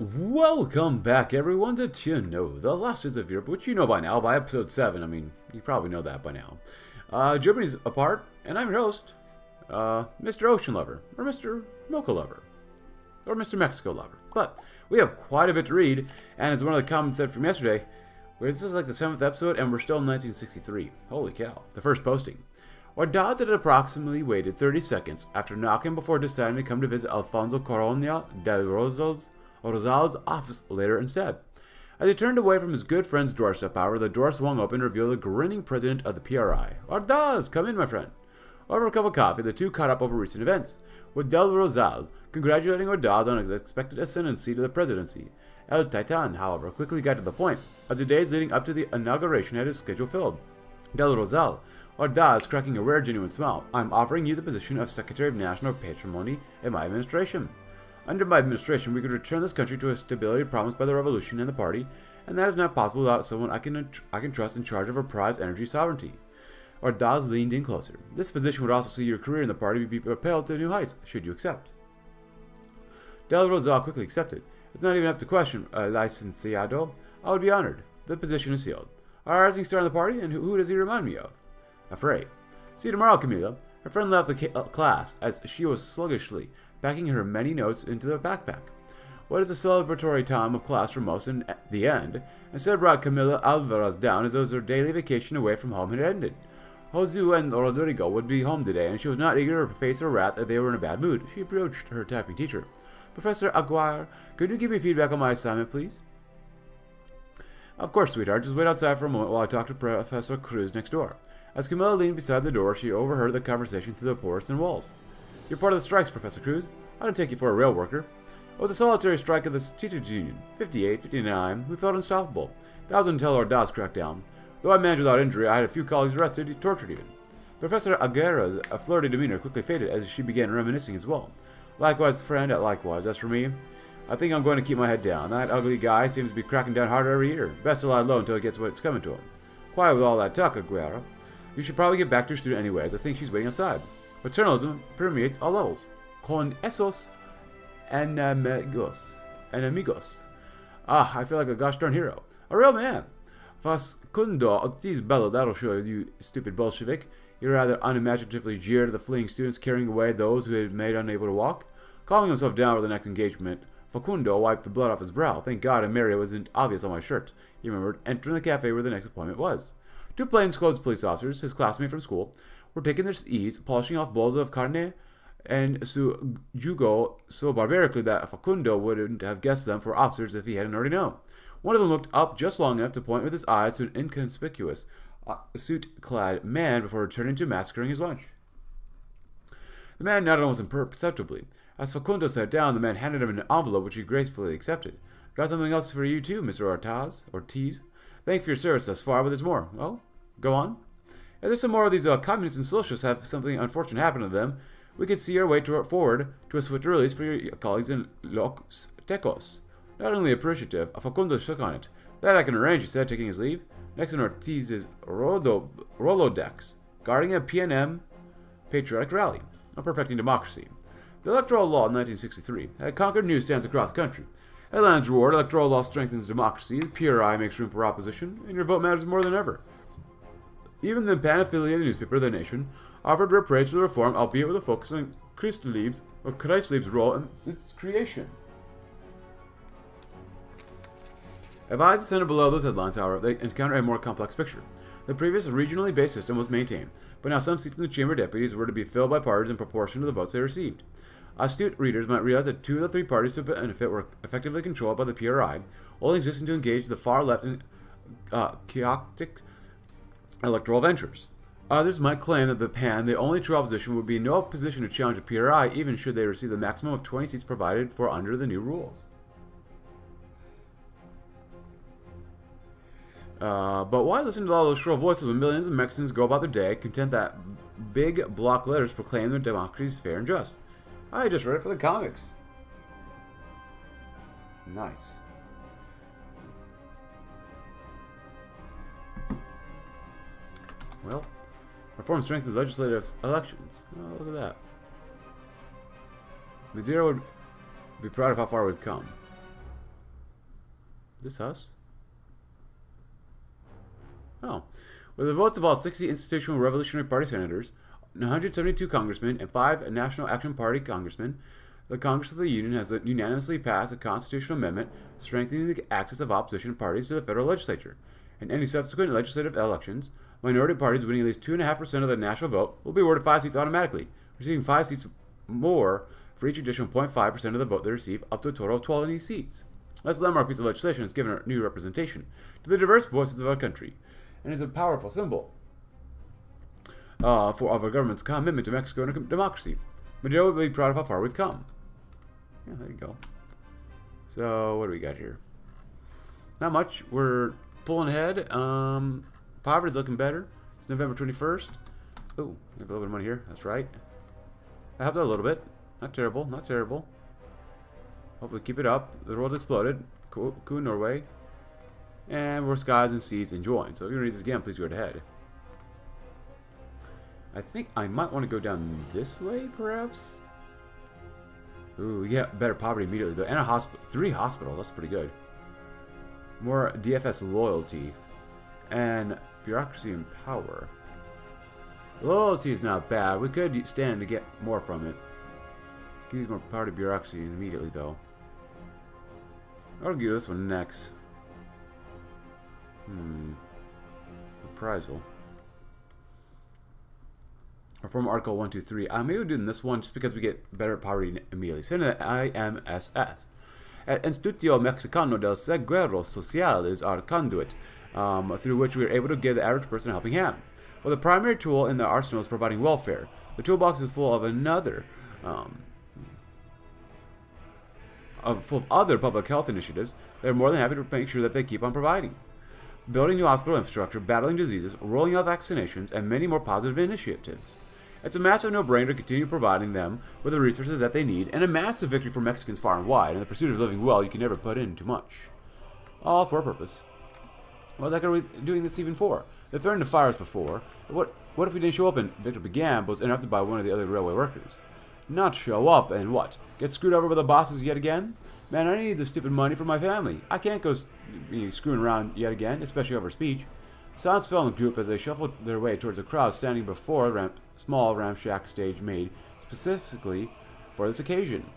Welcome back, everyone, to TNO, the last of Europe, which you know by now, by episode 7. I mean, you probably know that by now. Uh, Germany's apart, and I'm your host, uh, Mr. Ocean Lover, or Mr. Mocha Lover, or Mr. Mexico Lover. But we have quite a bit to read, and as one of the comments said from yesterday, this is like the 7th episode, and we're still in 1963. Holy cow. The first posting. Ordaz had approximately waited 30 seconds after knocking before deciding to come to visit Alfonso Corona del Rosals Rosales' office later instead. As he turned away from his good friend's doorstep, however, the door swung open and revealed the grinning president of the PRI. Ordaz, come in, my friend. Over a cup of coffee, the two caught up over recent events, with Del Rosal congratulating Ordaz on his expected ascendancy to the presidency. El Titan, however, quickly got to the point, as the days leading up to the inauguration had his schedule filled. Del Rosal, Ordaz cracking a rare genuine smile, I'm offering you the position of Secretary of National Patrimony in my administration. Under my administration, we could return this country to a stability promised by the revolution and the party, and that is not possible without someone I can I can trust in charge of our prized energy sovereignty. Ordaz leaned in closer. This position would also see your career in the party be propelled to new heights, should you accept. Del Rosal quickly accepted. It's not even up to question, uh, licenciado. I would be honored. The position is sealed. Our rising star in the party, and who, who does he remind me of? Afraid. See you tomorrow, Camila. Her friend left the uh, class as she was sluggishly packing her many notes into the backpack. What is a celebratory time of class for most in the end, instead brought Camila Alvarez down as though her daily vacation away from home had ended. Josu and Rodrigo would be home today, and she was not eager to face or wrath that they were in a bad mood. She approached her typing teacher. Professor Aguirre, could you give me feedback on my assignment, please? Of course, sweetheart. Just wait outside for a moment while I talk to Professor Cruz next door. As Camila leaned beside the door, she overheard the conversation through the porous and walls. You're part of the strikes, Professor Cruz. I don't take you for a rail worker. It was a solitary strike of the teachers' union. 58, 59. We felt unstoppable. That was until our DOS cracked down. Though I managed without injury, I had a few colleagues arrested, tortured even. Professor Aguirre's flirty demeanor quickly faded as she began reminiscing as well. Likewise, friend, likewise. As for me, I think I'm going to keep my head down. That ugly guy seems to be cracking down harder every year. Best to lie low until he gets what's coming to him. Quiet with all that talk, Aguirre. You should probably get back to your student anyways. I think she's waiting outside. Paternalism permeates all levels. Con esos enemigos. Enemigos. Ah, I feel like a gosh darn hero. A real man. Facundo Ortiz Bello, that'll show you, stupid Bolshevik. He rather unimaginatively jeered the fleeing students carrying away those who had made unable to walk. Calming himself down for the next engagement, Facundo wiped the blood off his brow. Thank God Ameria wasn't obvious on my shirt, he remembered, entering the cafe where the next appointment was. Two plainclothes police officers, his classmate from school, were taking their ease, polishing off bowls of carne and su jugo so barbarically that Facundo wouldn't have guessed them for officers if he hadn't already known. One of them looked up just long enough to point with his eyes to an inconspicuous, uh, suit-clad man before returning to massacring his lunch. The man nodded almost imperceptibly. As Facundo sat down, the man handed him an envelope which he gracefully accepted. Got something else for you too, Mr. Ortaz, Ortiz. Thank you for your service thus far, but there's more. Oh, go on. If there's some more of these uh, communists and socialists have something unfortunate happen to them, we could see our way to, forward to a swift release for your colleagues in Los Tecos. Not only appreciative, Facundo shook on it. That I can arrange, he said, taking his leave. Next on Ortiz's Rodo, Rolodex, guarding a PNM patriotic rally on perfecting democracy. The electoral law in 1963 had conquered newsstands across the country. Headlines roared, electoral law strengthens democracy, the PRI makes room for opposition, and your vote matters more than ever. Even the PAN-affiliated newspaper The Nation offered praise for the reform, albeit with a focus on Christlieb's or Kreislieb's role in its creation. If eyes descended below those headlines, however, they encounter a more complex picture. The previous regionally based system was maintained, but now some seats in the Chamber of Deputies were to be filled by parties in proportion to the votes they received. Astute readers might realize that two of the three parties to benefit were effectively controlled by the PRI, only existing to engage the far left in uh, chaotic electoral ventures. Others might claim that the PAN, the only true opposition, would be no position to challenge a PRI even should they receive the maximum of 20 seats provided for under the new rules. Uh, but why listen to all those shrill voices when millions of Mexicans go about their day content that big block letters proclaim their democracy is fair and just? I just read it for the comics. Nice. Well, reform strengthens legislative elections. Oh, look at that. Madero would be proud of how far we've come. this us? Oh. With the votes of all 60 Institutional Revolutionary Party senators, 172 congressmen, and 5 National Action Party congressmen, the Congress of the Union has unanimously passed a constitutional amendment strengthening the access of opposition parties to the federal legislature. In any subsequent legislative elections, minority parties winning at least 2.5% of the national vote will be awarded 5 seats automatically, receiving 5 seats more for each additional 0.5% of the vote they receive, up to a total of 12 seats. This landmark piece of legislation has given a new representation to the diverse voices of our country, and is a powerful symbol uh, for our government's commitment to Mexico and democracy. Madero will be proud of how far we've come. Yeah, there you go. So, what do we got here? Not much. We're pulling ahead. Um, poverty's looking better. It's November 21st. Ooh, a little bit of money here. That's right. I helped out a little bit. Not terrible. Not terrible. Hopefully keep it up. The world's exploded. Cool, cool Norway. And we're skies and seas and join. So if you're read this again, please go ahead. I think I might want to go down this way, perhaps? Ooh, get better poverty immediately, though. And a hospital. Three hospital. That's pretty good. More DFS loyalty. And bureaucracy and power. Loyalty is not bad. We could stand to get more from it. Use more power to bureaucracy immediately, though. I'll give this one next. Hmm. Reprisal. Reform Article 123. I may be doing this one just because we get better poverty immediately. Send it IMSS. At Instituto Mexicano del Seguro Social is our conduit, um, through which we are able to give the average person a helping hand. Well, the primary tool in the arsenal is providing welfare. The toolbox is full of another, um, of, full of other public health initiatives. They're more than happy to make sure that they keep on providing. Building new hospital infrastructure, battling diseases, rolling out vaccinations, and many more positive initiatives. It's a massive no-brainer to continue providing them with the resources that they need, and a massive victory for Mexicans far and wide. In the pursuit of living well, you can never put in too much. All for a purpose. What the heck are we doing this even for? They threatened to fire us before. What what if we didn't show up and Victor began, but was interrupted by one of the other railway workers? Not show up and what? Get screwed over by the bosses yet again? Man, I need the stupid money for my family. I can't go screwing around yet again, especially over speech. Silence fell on the group as they shuffled their way towards a crowd standing before a ramp, small ramshack stage made specifically for this occasion.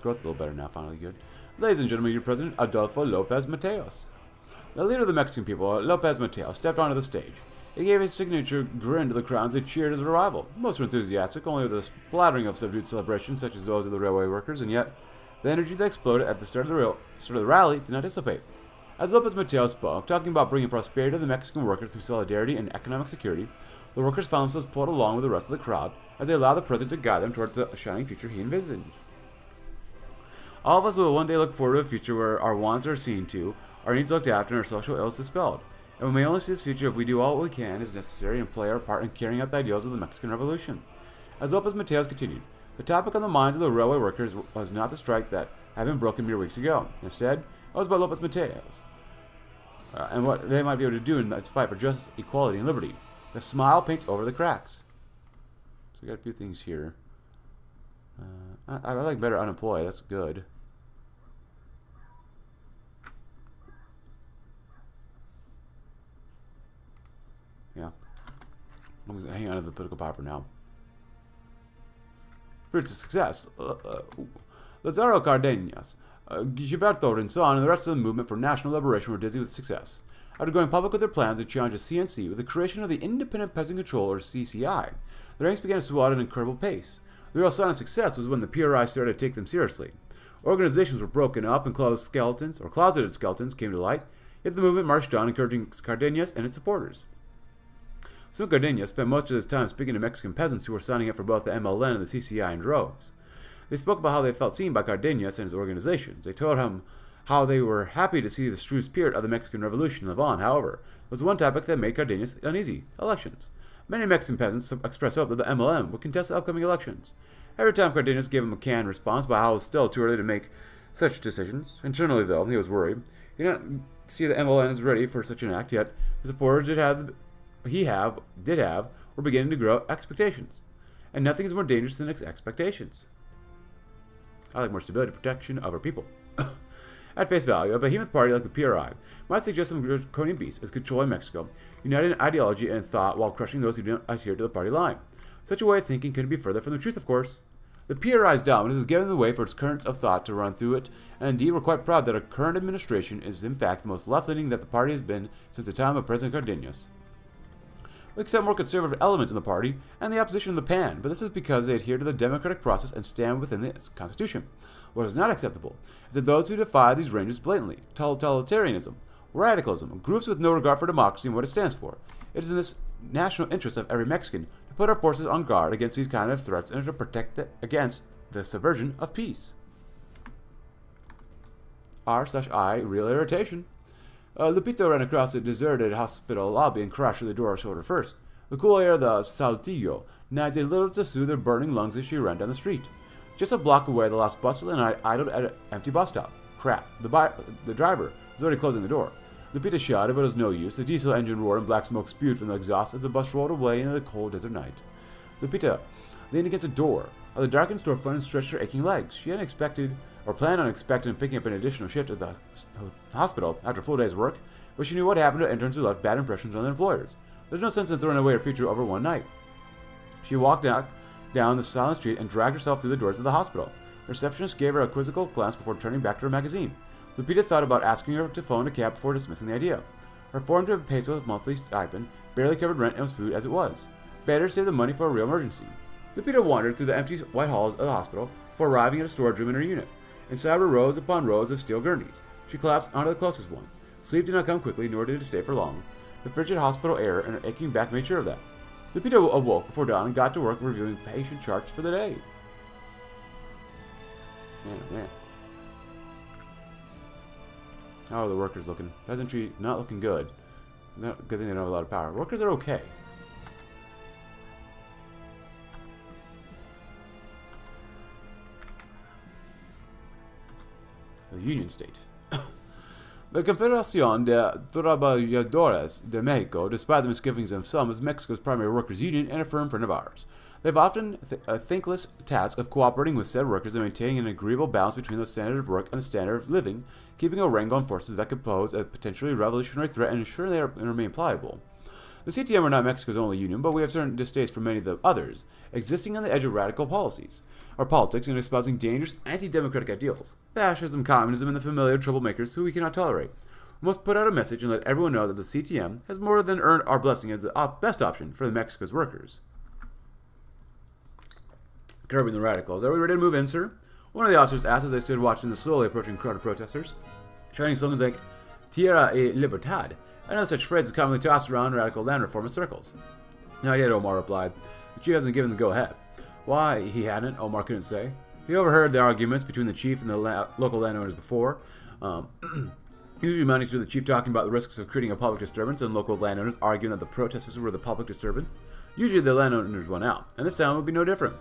Growth's a little better now, finally good. Ladies and gentlemen, your president, Adolfo Lopez Mateos. The leader of the Mexican people, Lopez Mateo, stepped onto the stage. He gave his signature grin to the crowds that cheered his arrival. Most were enthusiastic, only with a splattering of subdued celebration, such as those of the railway workers, and yet the energy that exploded at the start of the, start of the rally did not dissipate. As Lopez Mateo spoke, talking about bringing prosperity to the Mexican worker through solidarity and economic security, the workers found themselves pulled along with the rest of the crowd as they allowed the president to guide them towards the shining future he envisioned. All of us will one day look forward to a future where our wants are seen to, our needs looked after, and our social ills dispelled. And we may only see this future if we do all we can as necessary and play our part in carrying out the ideals of the Mexican Revolution. As Lopez Mateos continued, the topic on the minds of the railway workers was not the strike that had been broken mere weeks ago. Instead, it was about Lopez Mateos uh, and what they might be able to do in this fight for justice, equality, and liberty. The smile paints over the cracks. So we got a few things here. Uh, I, I like better unemployed. That's good. Yeah. I'm going to hang on to the political power now. Fruits of success. Uh, uh, Lazaro Cardenas uh, Gilberto Rinzon and the rest of the movement for national liberation were dizzy with success. After going public with their plans, they challenged the CNC with the creation of the Independent Peasant Control, or CCI. The ranks began to swell at an incredible pace. The real sign of success was when the PRI started to take them seriously. Organizations were broken up and closed skeletons, or closeted skeletons, came to light, yet the movement marched on, encouraging Cardenas and its supporters. Soon Cardenas spent much of his time speaking to Mexican peasants who were signing up for both the MLN and the CCI in droves. They spoke about how they felt seen by Cardenas and his organizations. They told him how they were happy to see the true spirit of the Mexican Revolution live on. However, was one topic that made Cardenas uneasy elections. Many Mexican peasants expressed hope that the MLN would contest the upcoming elections. Every time Cardenas gave him a canned response about how it was still too early to make such decisions. Internally, though, he was worried. He did not see the MLN as ready for such an act yet. The supporters did have, he have, did have, were beginning to grow expectations. And nothing is more dangerous than expectations. I like more stability and protection of our people. At face value, a behemoth party like the PRI might suggest some draconian beasts as controlling Mexico, united in ideology and thought while crushing those who do not adhere to the party line. Such a way of thinking couldn't be further from the truth, of course. The PRI's dominance has given the way for its currents of thought to run through it, and indeed we're quite proud that our current administration is in fact the most left-leaning that the party has been since the time of President Cardenas. We accept more conservative elements in the party and the opposition in the PAN, but this is because they adhere to the democratic process and stand within the Constitution. What is not acceptable is that those who defy these ranges blatantly, totalitarianism, radicalism, groups with no regard for democracy and what it stands for. It is in this national interest of every Mexican to put our forces on guard against these kind of threats and to protect against the subversion of peace. R slash I, real irritation. Uh, Lupita ran across a deserted hospital lobby and crashed through the door shoulder first. The cool air of the Saltillo did little to soothe her burning lungs as she ran down the street. Just a block away, the last bustle and I idled at an empty bus stop. Crap. The, the driver was already closing the door. Lupita shouted, but it was no use. The diesel engine roared and black smoke spewed from the exhaust as the bus rolled away into the cold desert night. Lupita leaned against a door of the darkened storefront and stretched her aching legs. She hadn't expected or planned on expecting picking up an additional shift at the hospital after full day's work, but she knew what happened to interns who left bad impressions on their employers. There's no sense in throwing away her future over one night. She walked out, down the silent street and dragged herself through the doors of the hospital. The receptionist gave her a quizzical glance before turning back to her magazine. Lupita thought about asking her to phone a cab before dismissing the idea. Her 400 pesos monthly stipend barely covered rent and was food as it was. Better save the money for a real emergency. Lupita wandered through the empty white halls of the hospital before arriving at a storage room in her unit. Inside were rows upon rows of steel gurneys. She collapsed onto the closest one. Sleep did not come quickly, nor did it stay for long. The frigid hospital air and her aching back made sure of that. Lupita awoke before dawn and got to work reviewing patient charts for the day. Man, oh man. How are the workers looking? Peasantry not looking good. good thing they don't have a lot of power. Workers are okay. The Union State. the Confederación de Trabajadores de Mexico, despite the misgivings of some, is Mexico's primary workers' union and a firm friend of ours. They have often th a thankless task of cooperating with said workers and maintaining an agreeable balance between the standard of work and the standard of living, keeping a wrangle on forces that could pose a potentially revolutionary threat and ensuring they remain pliable. The CTM are not Mexico's only union, but we have certain distastes for many of the others, existing on the edge of radical policies, or politics and espousing dangerous anti-democratic ideals, fascism, communism, and the familiar troublemakers who we cannot tolerate. We must put out a message and let everyone know that the CTM has more than earned our blessing as the op best option for the Mexico's workers. Curbing the radicals. Are we ready to move in, sir? One of the officers asked as I stood watching the slowly approaching crowd of protesters, shouting slogans like Tierra y Libertad, and other such phrases commonly tossed around radical land reformist circles. Not yet, Omar replied. The chief hasn't given the go-ahead. Why he hadn't, Omar couldn't say. He overheard the arguments between the chief and the la local landowners before. Um, usually managed to the chief talking about the risks of creating a public disturbance and local landowners arguing that the protesters were the public disturbance. Usually the landowners won out, and this time would be no different.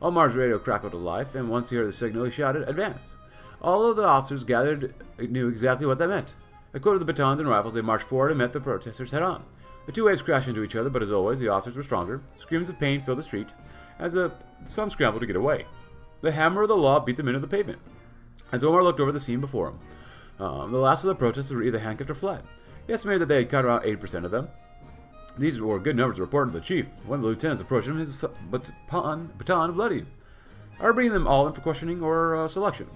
Omar's radio crackled to life, and once he heard the signal, he shouted, Advance! All of the officers gathered knew exactly what that meant. Equipped with the batons and rifles, they marched forward and met the protesters head on. The two waves crashed into each other, but as always, the officers were stronger. Screams of pain filled the street, as some scrambled to get away. The hammer of the law beat them into the pavement. As Omar looked over the scene before him, um, the last of the protesters were either handcuffed or fled. He estimated that they had cut around 80% of them. These were good numbers reported to the chief. One of the lieutenants approached him, his baton, baton bloodied. Are bringing them all in for questioning or uh, selection?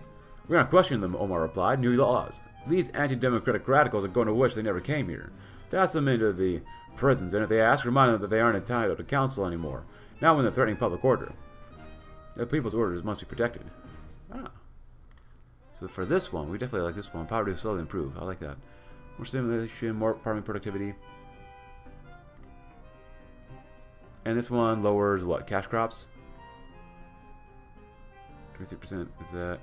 We're not questioning them, Omar replied. New laws. These anti-democratic radicals are going to wish they never came here. Toss them into the prisons, and if they ask, remind them that they aren't entitled to counsel anymore. Now when they're threatening public order. The people's orders must be protected. Ah. So for this one, we definitely like this one. Poverty slowly improve. I like that. More stimulation, more farming productivity. And this one lowers what? Cash crops? 23% is that.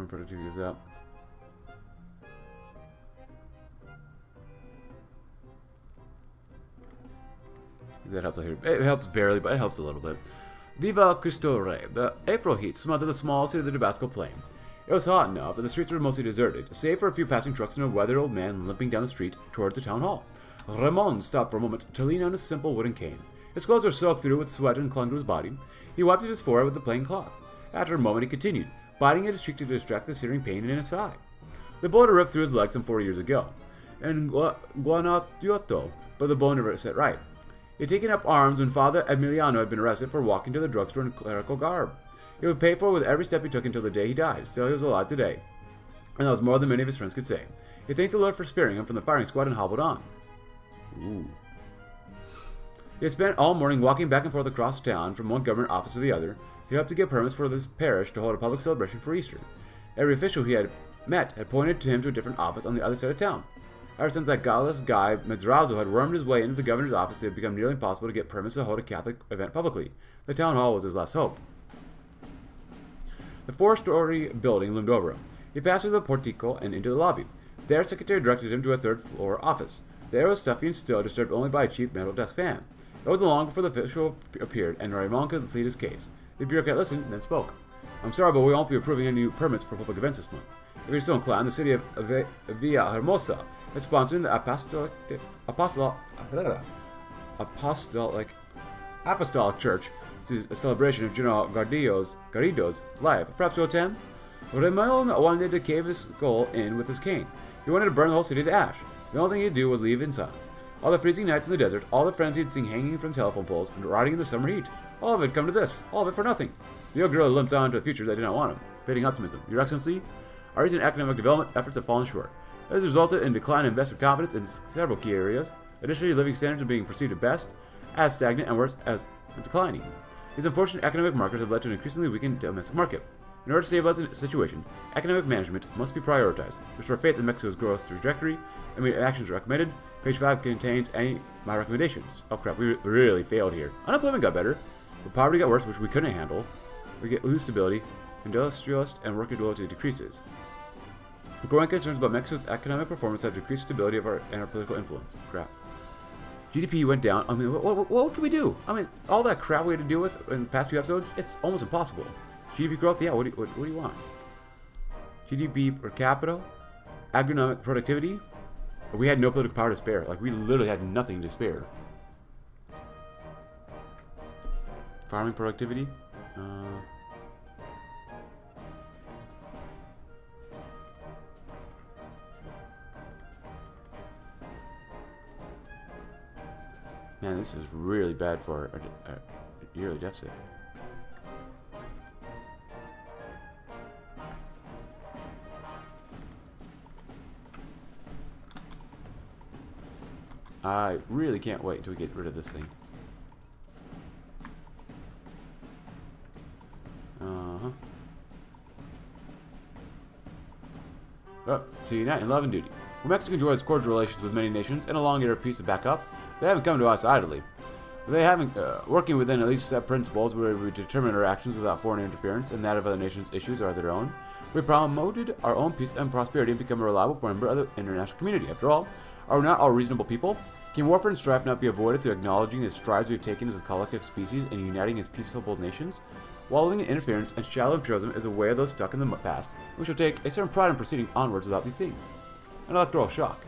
Farming productivity is up. That help here? It helps barely, but it helps a little bit. Viva Cristo Rey. The April heat smothered the small city of the Tabasco plain. It was hot enough that the streets were mostly deserted, save for a few passing trucks and a weathered old man limping down the street towards the town hall. Ramon stopped for a moment to lean on his simple wooden cane. His clothes were soaked through with sweat and clung to his body. He wiped at his forehead with the plain cloth. After a moment, he continued, biting at his cheek to distract the searing pain in his eye. The bullet ripped through his leg some four years ago, in Guanajuato, but the bone never set right. He had taken up arms when Father Emiliano had been arrested for walking to the drugstore in clerical garb. He would pay for it with every step he took until the day he died. Still, he was alive today. And that was more than many of his friends could say. He thanked the Lord for sparing him from the firing squad and hobbled on. Ooh. He had spent all morning walking back and forth across town from one government office to the other. He hoped to get permits for this parish to hold a public celebration for Easter. Every official he had met had pointed to him to a different office on the other side of town. Ever since that godless guy, Madrazo, had wormed his way into the governor's office, it had become nearly impossible to get permits to hold a Catholic event publicly. The town hall was his last hope. The four-story building loomed over him. He passed through the portico and into the lobby. There, secretary directed him to a third-floor office. The air was stuffy and still, disturbed only by a cheap metal desk fan. It wasn't long before the official appeared, and Ramon could plead his case. The bureaucrat listened, and then spoke. I'm sorry, but we won't be approving any new permits for public events this month. If you're so inclined, the city of Villahermosa is sponsoring the Apostolic, Apostolic, Apostolic, Apostolic Church This is a celebration of General Gardido's, Garrido's life. Perhaps you'll attend? Ramon wanted to cave his skull in with his cane. He wanted to burn the whole city to ash. The only thing he'd do was leave in silence. All the freezing nights in the desert, all the friends he'd seen hanging from telephone poles and rotting in the summer heat. All of it come to this. All of it for nothing. The old girl limped on to a future that did not want him, fading optimism. Your Excellency, our recent economic development efforts have fallen short. This has resulted in decline in investor confidence in several key areas. Additionally, living standards are being perceived at best as stagnant and worse as declining. These unfortunate economic markers have led to an increasingly weakened domestic market. In order to stabilize the situation, economic management must be prioritized. Restore faith in Mexico's growth trajectory, and make actions recommended. Page 5 contains any my recommendations. Oh crap, we really failed here. Unemployment got better, but poverty got worse, which we couldn't handle. We get lose stability, industrialist and worker loyalty decreases. The growing concerns about Mexico's economic performance have decreased stability of our and our political influence. Crap. GDP went down. I mean, what, what, what can we do? I mean, all that crap we had to deal with in the past few episodes, it's almost impossible. GDP growth, yeah, what do what, what do you want? GDP per capita, agronomic productivity. We had no political power to spare. Like, we literally had nothing to spare. Farming productivity. Uh, Man, this is really bad for a, a, a yearly deficit. I really can't wait until we get rid of this thing. Uh-huh. Oh, to unite in love and duty. When Mexico enjoys cordial relations with many nations and a long era of peace to back up, they haven't come to us idly. They haven't, uh, working within at least set principles where we determine our actions without foreign interference and that of other nations' issues are their own. We promoted our own peace and prosperity and become a reliable member of the international community. After all, are not all reasonable people? Can warfare and strife not be avoided through acknowledging the strides we have taken as a collective species and uniting as peaceful nations? Wallowing in interference and shallow imperialism is a way of those stuck in the past, we shall take a certain pride in proceeding onwards without these things. An electoral shock.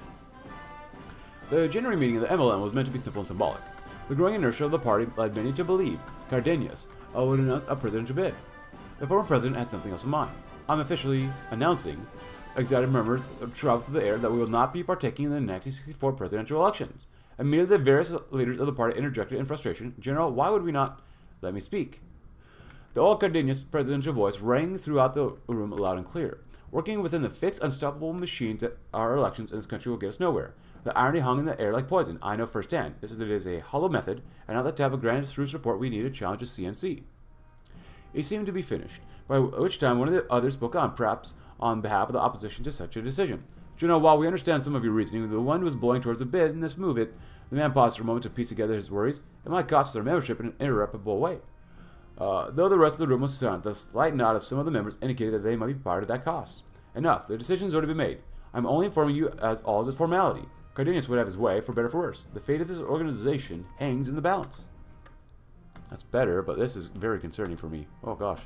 The January meeting of the MLN was meant to be simple and symbolic. The growing inertia of the party led many to believe Cardenas would announce a presidential bid. The former president had something else in mind. I'm officially announcing, excited murmurs traveled through the air, that we will not be partaking in the 1964 presidential elections. Immediately, the various leaders of the party interjected in frustration, General, why would we not let me speak? The old Cardenas presidential voice rang throughout the room loud and clear. Working within the fixed, unstoppable machines that our elections in this country will get us nowhere. The irony hung in the air like poison. I know firsthand. This is it is a hollow method, and that to have a granted through support, we need to challenge the CNC. He seemed to be finished, by which time one of the others spoke on, perhaps on behalf of the opposition to such a decision. General, while we understand some of your reasoning, the wind was blowing towards the bid, and this move it. The man paused for a moment to piece together his worries. It might cost us our membership in an irreparable way. Uh, though the rest of the room was silent, the slight nod of some of the members indicated that they might be part of that cost. Enough. The decision has already been made. I'm only informing you as all as a formality. Cardenas would have his way, for better for worse. The fate of this organization hangs in the balance. That's better, but this is very concerning for me. Oh, gosh.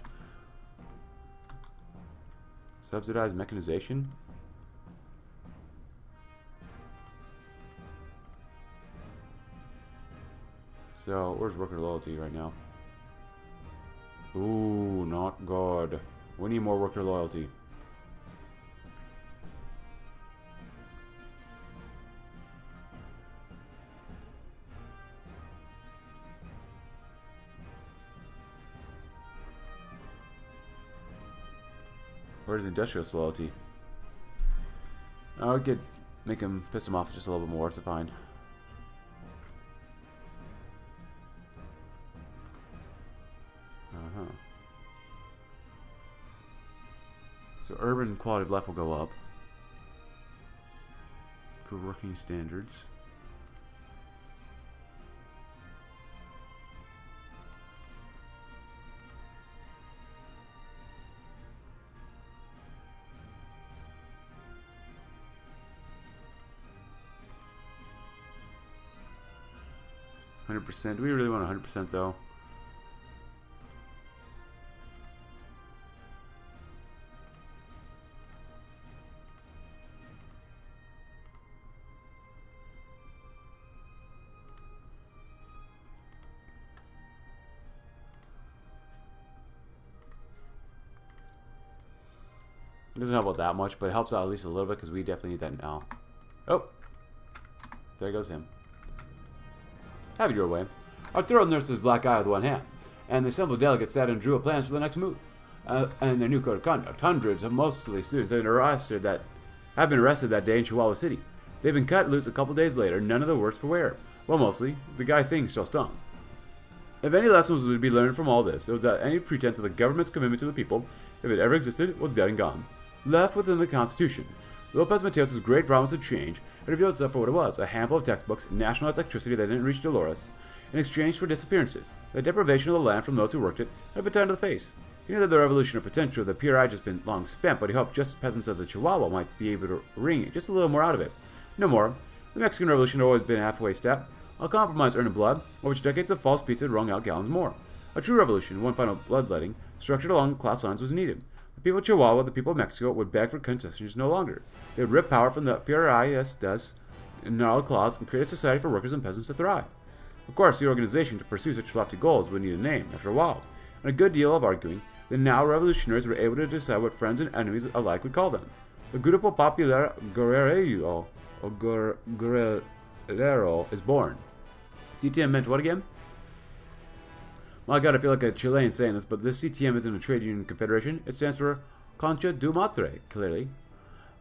Subsidized mechanization? So, where's worker loyalty right now? Ooh, not good. We need more worker loyalty. Where's industrial loyalty? I could make him piss him off just a little bit more. It's fine. Urban quality of life will go up. For working standards. Hundred percent. Do we really want hundred percent though? Doesn't help out that much, but it helps out at least a little bit because we definitely need that now. Oh! There goes him. Have it your way. Arturo nursed his black eye with one hand, and the assembled delegates sat and drew up plans for the next move. Uh, and their new code of conduct. Hundreds of mostly students have been arrested that have been arrested that day in Chihuahua City. They've been cut loose a couple days later, none of the worse for wear. Well, mostly, the guy thing still stung. If any lessons would be learned from all this, it was that any pretense of the government's commitment to the people, if it ever existed, was dead and gone. Left within the Constitution, Lopez Mateos' great promise of change had revealed itself for what it was a handful of textbooks, nationalized electricity that didn't reach Dolores, in exchange for disappearances, the deprivation of the land from those who worked it, and a baton to the face. He knew that the revolutionary potential of the PRI had just been long spent, but he hoped just peasants of the Chihuahua might be able to wring just a little more out of it. No more. The Mexican Revolution had always been a halfway step, a compromise earned in blood, over which decades of false peace had wrung out gallons more. A true revolution, one final bloodletting, structured along class lines was needed. People of Chihuahua, the people of Mexico, would beg for concessions no longer. They would rip power from the PRISDES and gnarled claws and create a society for workers and peasants to thrive. Of course, the organization to pursue such lofty goals would need a name after a while, and a good deal of arguing, the now revolutionaries were able to decide what friends and enemies alike would call them. The Grupo Popular Guerrillero, or Guerrero is born. CTM meant what again? Well, I gotta feel like a Chilean saying this, but this CTM isn't a trade union confederation. It stands for Concha du Matre, clearly.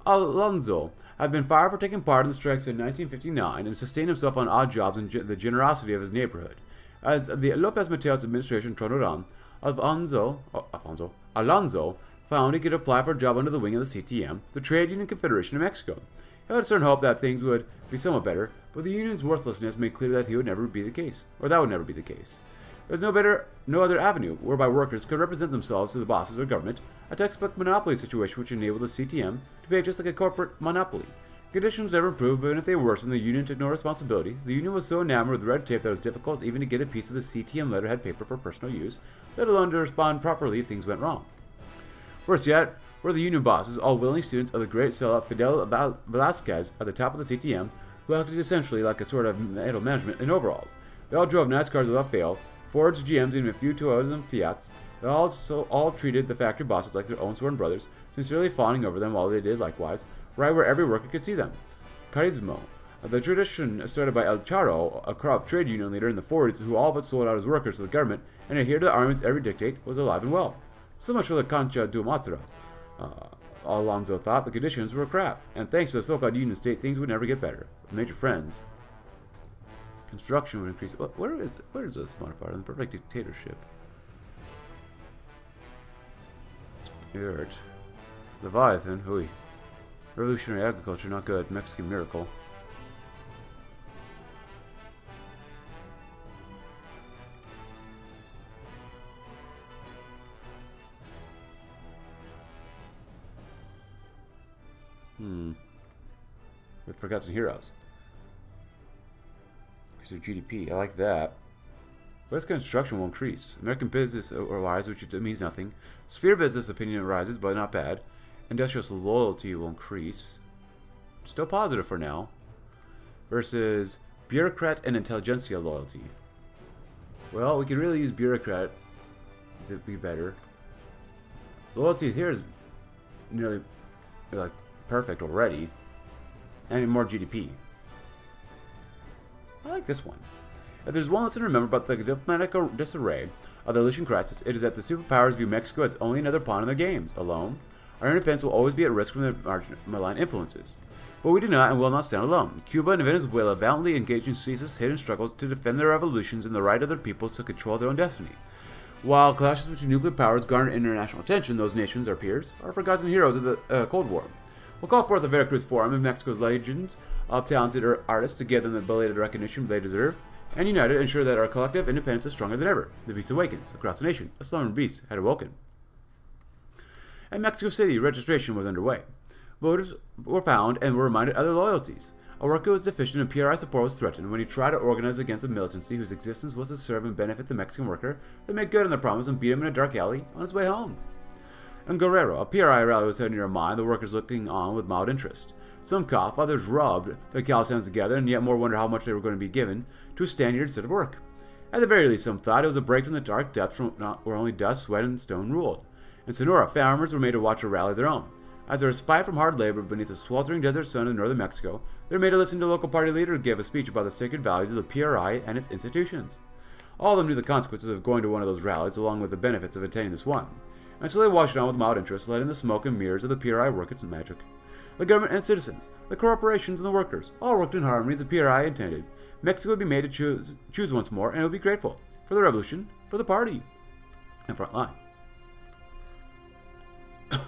Alonso had been fired for taking part in the strikes in 1959 and sustained himself on odd jobs in the generosity of his neighborhood. As the Lopez Mateos administration trundled on, Alfonso, oh, Alfonso, Alonso found he could apply for a job under the wing of the CTM, the Trade Union Confederation of Mexico. He had a certain hope that things would be somewhat better, but the union's worthlessness made clear that he would never be the case, or that would never be the case. There was no better, no other avenue whereby workers could represent themselves to the bosses or government, a textbook monopoly situation which enabled the CTM to behave just like a corporate monopoly. Conditions never improved, but even if they worsened, the union took no responsibility. The union was so enamored with red tape that it was difficult even to get a piece of the CTM letterhead paper for personal use, let alone to respond properly if things went wrong. Worse yet, were the union bosses, all willing students of the great sellout Fidel Velasquez at the top of the CTM, who acted essentially like a sort of middle management in overalls. They all drove nice cars without fail, Fords, GMs, and a few Toyotas and Fiats. They also all treated the factory bosses like their own sworn brothers, sincerely fawning over them while they did likewise, right where every worker could see them. Charrismo, the tradition started by El Charro, a corrupt trade union leader in the 40s who all but sold out his workers to the government and adhered to the army's every dictate, was alive and well. So much for the Concha du Matra. Uh, Alonso thought the conditions were crap, and thanks to the so-called Union State, things would never get better. Major friends, Construction would increase. Where is where is this modifier in the perfect dictatorship? Spirit. Leviathan, hui. Revolutionary agriculture, not good. Mexican miracle. Hmm. With Forgotten Heroes. Increase their GDP. I like that. West construction will increase. American business will rise, which means nothing. Sphere business opinion rises, but not bad. industrialist loyalty will increase. Still positive for now. Versus bureaucrat and intelligentsia loyalty. Well, we can really use bureaucrat to be better. Loyalty here is nearly like perfect already. And more GDP. I like this one. If there's one lesson to remember about the diplomatic disarray of the Aleutian crisis, it is that the superpowers view Mexico as only another pawn in their games. Alone, our independence will always be at risk from their malign influences. But we do not and will not stand alone. Cuba and Venezuela valiantly engage in ceaseless hidden struggles to defend their revolutions and the right of their peoples to control their own destiny. While clashes between nuclear powers garner international attention, those nations, our peers, are forgotten heroes of the uh, Cold War. We'll call forth the Veracruz Forum of Mexico's legends of talented artists to give them the belated recognition they deserve, and united ensure that our collective independence is stronger than ever. The beast awakens. Across the nation, a slumbering beast had awoken. At Mexico City, registration was underway. Voters were found and were reminded of their loyalties. A worker was deficient and PRI support was threatened when he tried to organize against a militancy whose existence was to serve and benefit the Mexican worker. They made good on their promise and beat him in a dark alley on his way home. In Guerrero, a PRI rally was held near a mine, the workers looking on with mild interest. Some coughed, others rubbed their hands together, and yet more wondered how much they were going to be given to stand here instead of work. At the very least, some thought it was a break from the dark depths where only dust, sweat, and stone ruled. In Sonora, farmers were made to watch a rally of their own. As a respite from hard labor beneath the sweltering desert sun of northern Mexico, they were made to listen to a local party leader give a speech about the sacred values of the PRI and its institutions. All of them knew the consequences of going to one of those rallies, along with the benefits of attending this one. And so they watched on with mild interest, letting the smoke and mirrors of the PRI work its magic. The government and citizens, the corporations and the workers, all worked in harmony as the PRI intended. Mexico would be made to choose, choose once more, and it would be grateful for the revolution, for the party, and front line.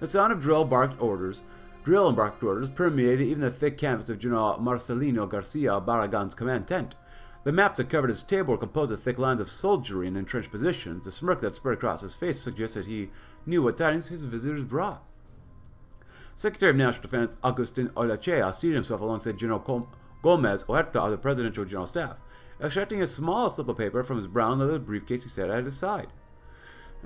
The sound of drill barked orders, drill and barked orders permeated even the thick canvas of General Marcelino Garcia Barragan's command tent. The maps that covered his table were composed of thick lines of soldiery in entrenched positions. The smirk that spread across his face suggested he knew what tidings his visitors brought. Secretary of National Defense Agustin Olachea seated himself alongside General Gomez Huerta of the Presidential General Staff, extracting a small slip of paper from his brown leather briefcase he set at his side.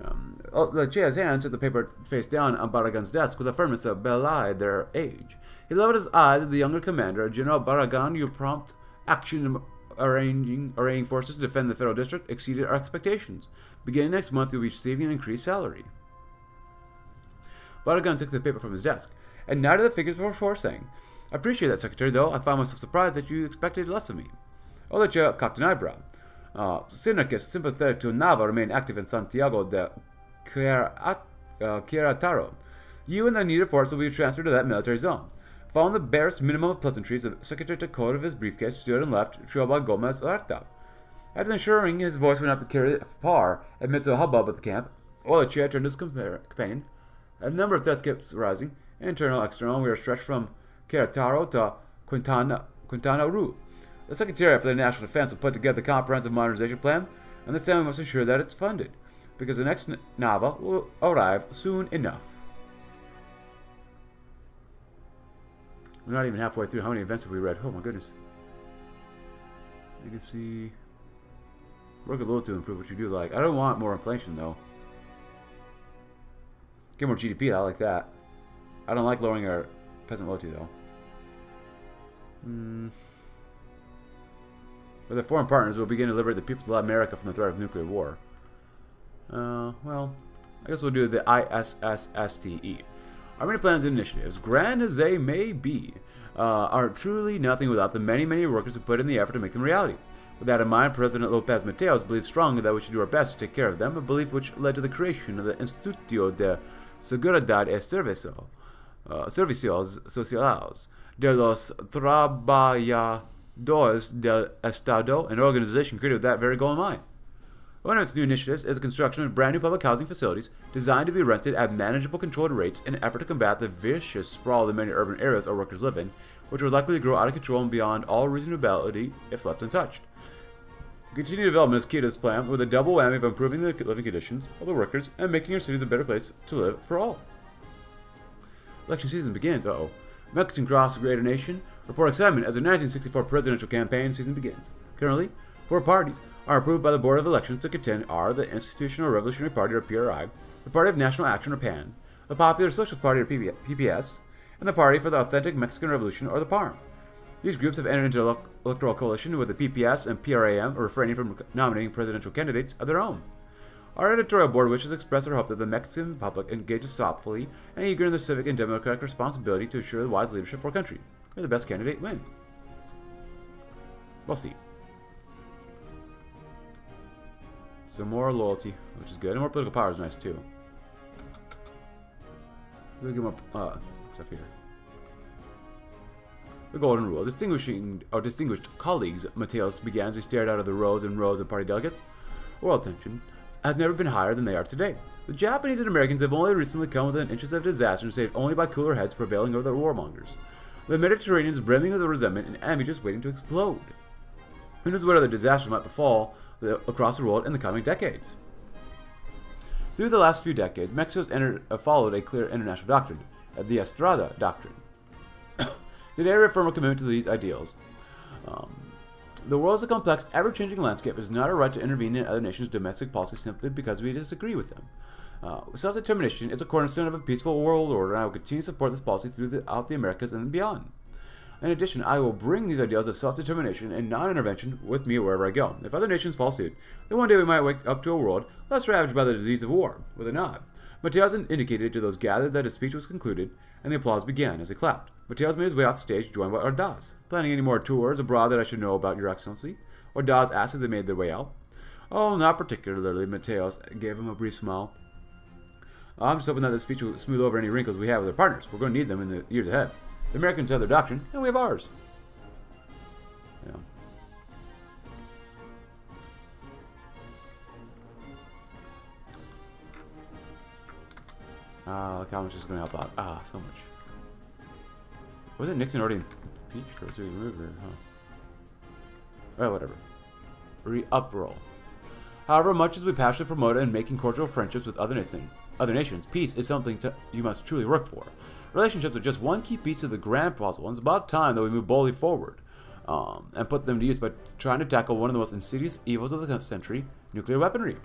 Um, Olachea's hand set the paper face down on Barragan's desk with a firmness that belied their age. He lowered his eyes at the younger commander, General Barragan. Your prompt action arranging, arraying forces to defend the federal district exceeded our expectations. Beginning next month, you'll be receiving an increased salary. Barragan took the paper from his desk and nodded the figures before saying, I appreciate that, Secretary, though I find myself surprised that you expected less of me. Olachea cocked an eyebrow. Uh, sympathetic to Nava, remained active in Santiago de uh, Querétaro. You and the needed force will be transferred to that military zone. Following the barest minimum of pleasantries, the secretary hold of his briefcase, stood and left Trioba Gomez Huerta. After ensuring his voice would not be carried far amidst a hubbub at the camp, Olachea turned to his companion. A number of threats kept rising, internal, external. We are stretched from Querétaro to Quintana, Quintana Roo. The Secretariat for the National Defense will put together the comprehensive modernization plan, and this time we must ensure that it's funded, because the next NAVA will arrive soon enough. We're not even halfway through. How many events have we read? Oh my goodness. You can see... Work a little to improve what you do like. I don't want more inflation, though. Get more GDP, I like that. I don't like lowering our peasant loyalty, though. Hmm... With our foreign partners, we'll begin to liberate the peoples of America from the threat of nuclear war. Uh, well, I guess we'll do the ISSSTE. Our many plans and initiatives, grand as they may be, uh, are truly nothing without the many, many workers who put in the effort to make them reality. With that in mind, President Lopez Mateos believes strongly that we should do our best to take care of them, a belief which led to the creation of the Instituto de Seguridad y Servicio, uh, Servicios Sociales de los Trabajadores del Estado, an organization created with that very goal in mind. One of its new initiatives is the construction of brand new public housing facilities designed to be rented at manageable controlled rates in an effort to combat the vicious sprawl that many urban areas our workers live in, which would likely grow out of control and beyond all reasonability if left untouched. Continued development is key to this plan, with a double whammy of improving the living conditions of the workers and making our cities a better place to live for all. Election season begins. Uh oh. Mexican cross greater nation report excitement as the 1964 presidential campaign season begins. Currently, four parties are approved by the Board of Elections to contend are the Institutional Revolutionary Party, or PRI, the Party of National Action, or PAN, the Popular Socialist Party or PPS, and the Party for the Authentic Mexican Revolution or the PARM. These groups have entered into an electoral coalition with the PPS and PARM refraining from nominating presidential candidates of their own. Our editorial board wishes to express our hope that the Mexican public engages thoughtfully and eager in the civic and democratic responsibility to ensure the wise leadership for our country. May the best candidate win. We'll see. Some more loyalty, which is good. And more political power is nice too. We'll get more uh, stuff here. The golden rule. Distinguishing our distinguished colleagues, Mateos began as he stared out of the rows and rows of party delegates. World tension has never been higher than they are today. The Japanese and Americans have only recently come within inches of disaster and saved only by cooler heads prevailing over the warmongers. The Mediterranean is brimming with resentment and envy just waiting to explode. Who knows what other disasters might befall across the world in the coming decades? Through the last few decades, Mexico has entered, uh, followed a clear international doctrine, uh, the Estrada Doctrine. Today, we affirm a commitment to these ideals. Um, the world is a complex, ever-changing landscape. It is not our right to intervene in other nations' domestic policy simply because we disagree with them. Uh, Self-determination is a cornerstone of a peaceful world order, and I will continue to support this policy throughout the Americas and beyond. In addition, I will bring these ideals of self-determination and non-intervention with me wherever I go. If other nations fall suit, then one day we might wake up to a world less ravaged by the disease of war, with a nod. Mateos indicated to those gathered that his speech was concluded, and the applause began as he clapped. Mateos made his way off the stage, joined by Ordaz. Planning any more tours abroad that I should know about, Your Excellency? Ordaz asked as they made their way out. Oh, not particularly, Mateos gave him a brief smile. I'm just hoping that this speech will smooth over any wrinkles we have with our partners. We're going to need them in the years ahead. The Americans have their doctrine, and we have ours. Yeah. Ah, uh, look how much is going to help out. Ah, so much. Wasn't Nixon already impeached, or was he removed, huh? Well, whatever. REUPRAL. However much as we passionately promote and making cordial friendships with other, nathan, other nations, peace is something to, you must truly work for. Relationships are just one key piece of the grand puzzle, and it's about time that we move boldly forward um, and put them to use by trying to tackle one of the most insidious evils of the century, nuclear weaponry.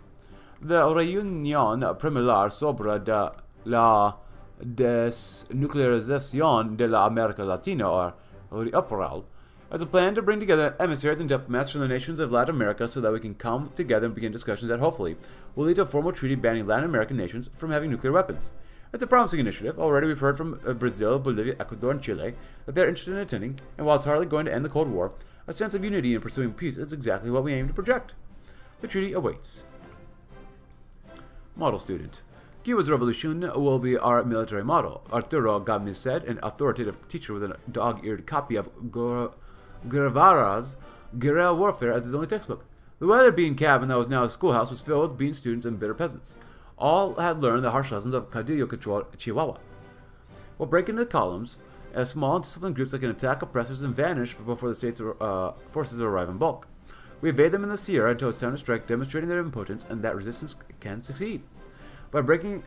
The Reunión Preliminar sobre de la desnuclearización de la América Latina, or REUPRAL, as a plan to bring together emissaries and diplomats from the nations of Latin America so that we can come together and begin discussions that hopefully will lead to a formal treaty banning Latin American nations from having nuclear weapons. It's a promising initiative. Already we've heard from uh, Brazil, Bolivia, Ecuador, and Chile that they're interested in attending, and while it's hardly going to end the Cold War, a sense of unity in pursuing peace is exactly what we aim to project. The treaty awaits. Model student. Cuba's revolution will be our military model. Arturo Gamiz said, an authoritative teacher with a dog-eared copy of Guevara's Guerrilla Warfare as his only textbook. The weather bean cabin that was now a schoolhouse was filled with bean students and bitter peasants. All had learned the harsh lessons of Caudillo Chihuahua. While breaking the columns, as small and disciplined groups that can attack oppressors and vanish before the state's uh, forces arrive in bulk. We evade them in the Sierra until it's time to strike, demonstrating their impotence and that resistance can succeed. By breaking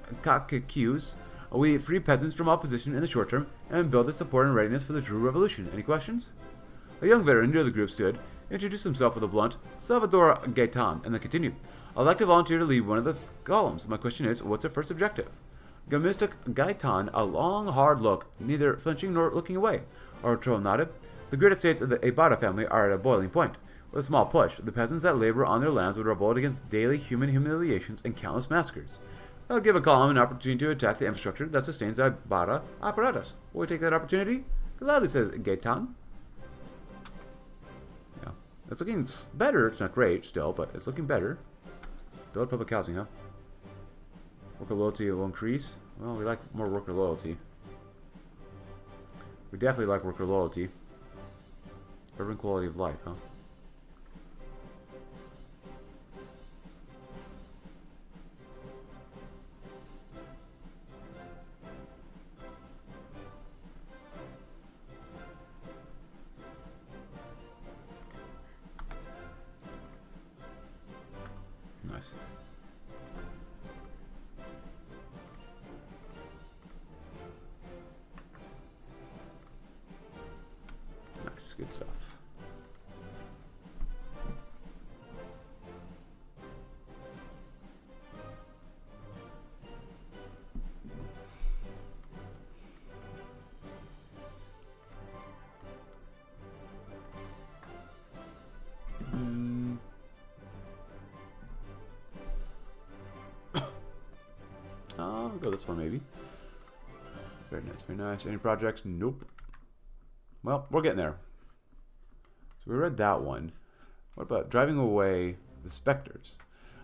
queues, we free peasants from opposition in the short term and build the support and readiness for the true revolution. Any questions? A young veteran near the group stood, introduced himself with a blunt, Salvador Gaitan, and then continued. I'd like to volunteer to lead one of the columns. My question is, what's our first objective? Gamiz took Gaitan a long, hard look, neither flinching nor looking away. Arturo nodded. The great estates of the Ibarra family are at a boiling point. With a small push, the peasants that labor on their lands would revolt against daily human humiliations and countless massacres. Would give a column an opportunity to attack the infrastructure that sustains the Ibarra apparatus. Will we take that opportunity? Gladly, says Gaitan. Yeah. It's looking better. It's not great still, but it's looking better. Build public housing, huh? Worker loyalty will increase. Well, we like more worker loyalty. We definitely like worker loyalty. Urban quality of life, huh? Good stuff. Go this one maybe. Very nice, very nice. Any projects? Nope. Well, we're getting there. So we read that one. What about driving away the specters?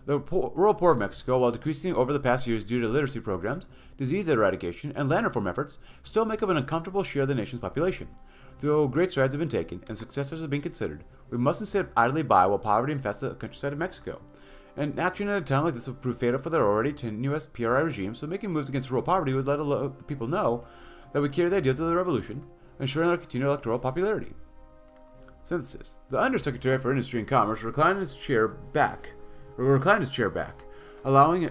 The poor, rural poor of Mexico, while decreasing over the past years due to literacy programs, disease eradication, and land reform efforts, still make up an uncomfortable share of the nation's population. Though great strides have been taken and successors have been considered, we mustn't sit idly by while poverty infests the countryside of Mexico. And action at a time like this would prove fatal for their already tenuous PRI regime, so making moves against rural poverty would let the people know that we carry the ideas of the revolution, ensuring our continued electoral popularity. Synthesis. The Undersecretary for Industry and Commerce reclined his chair back, reclined his chair back, allowing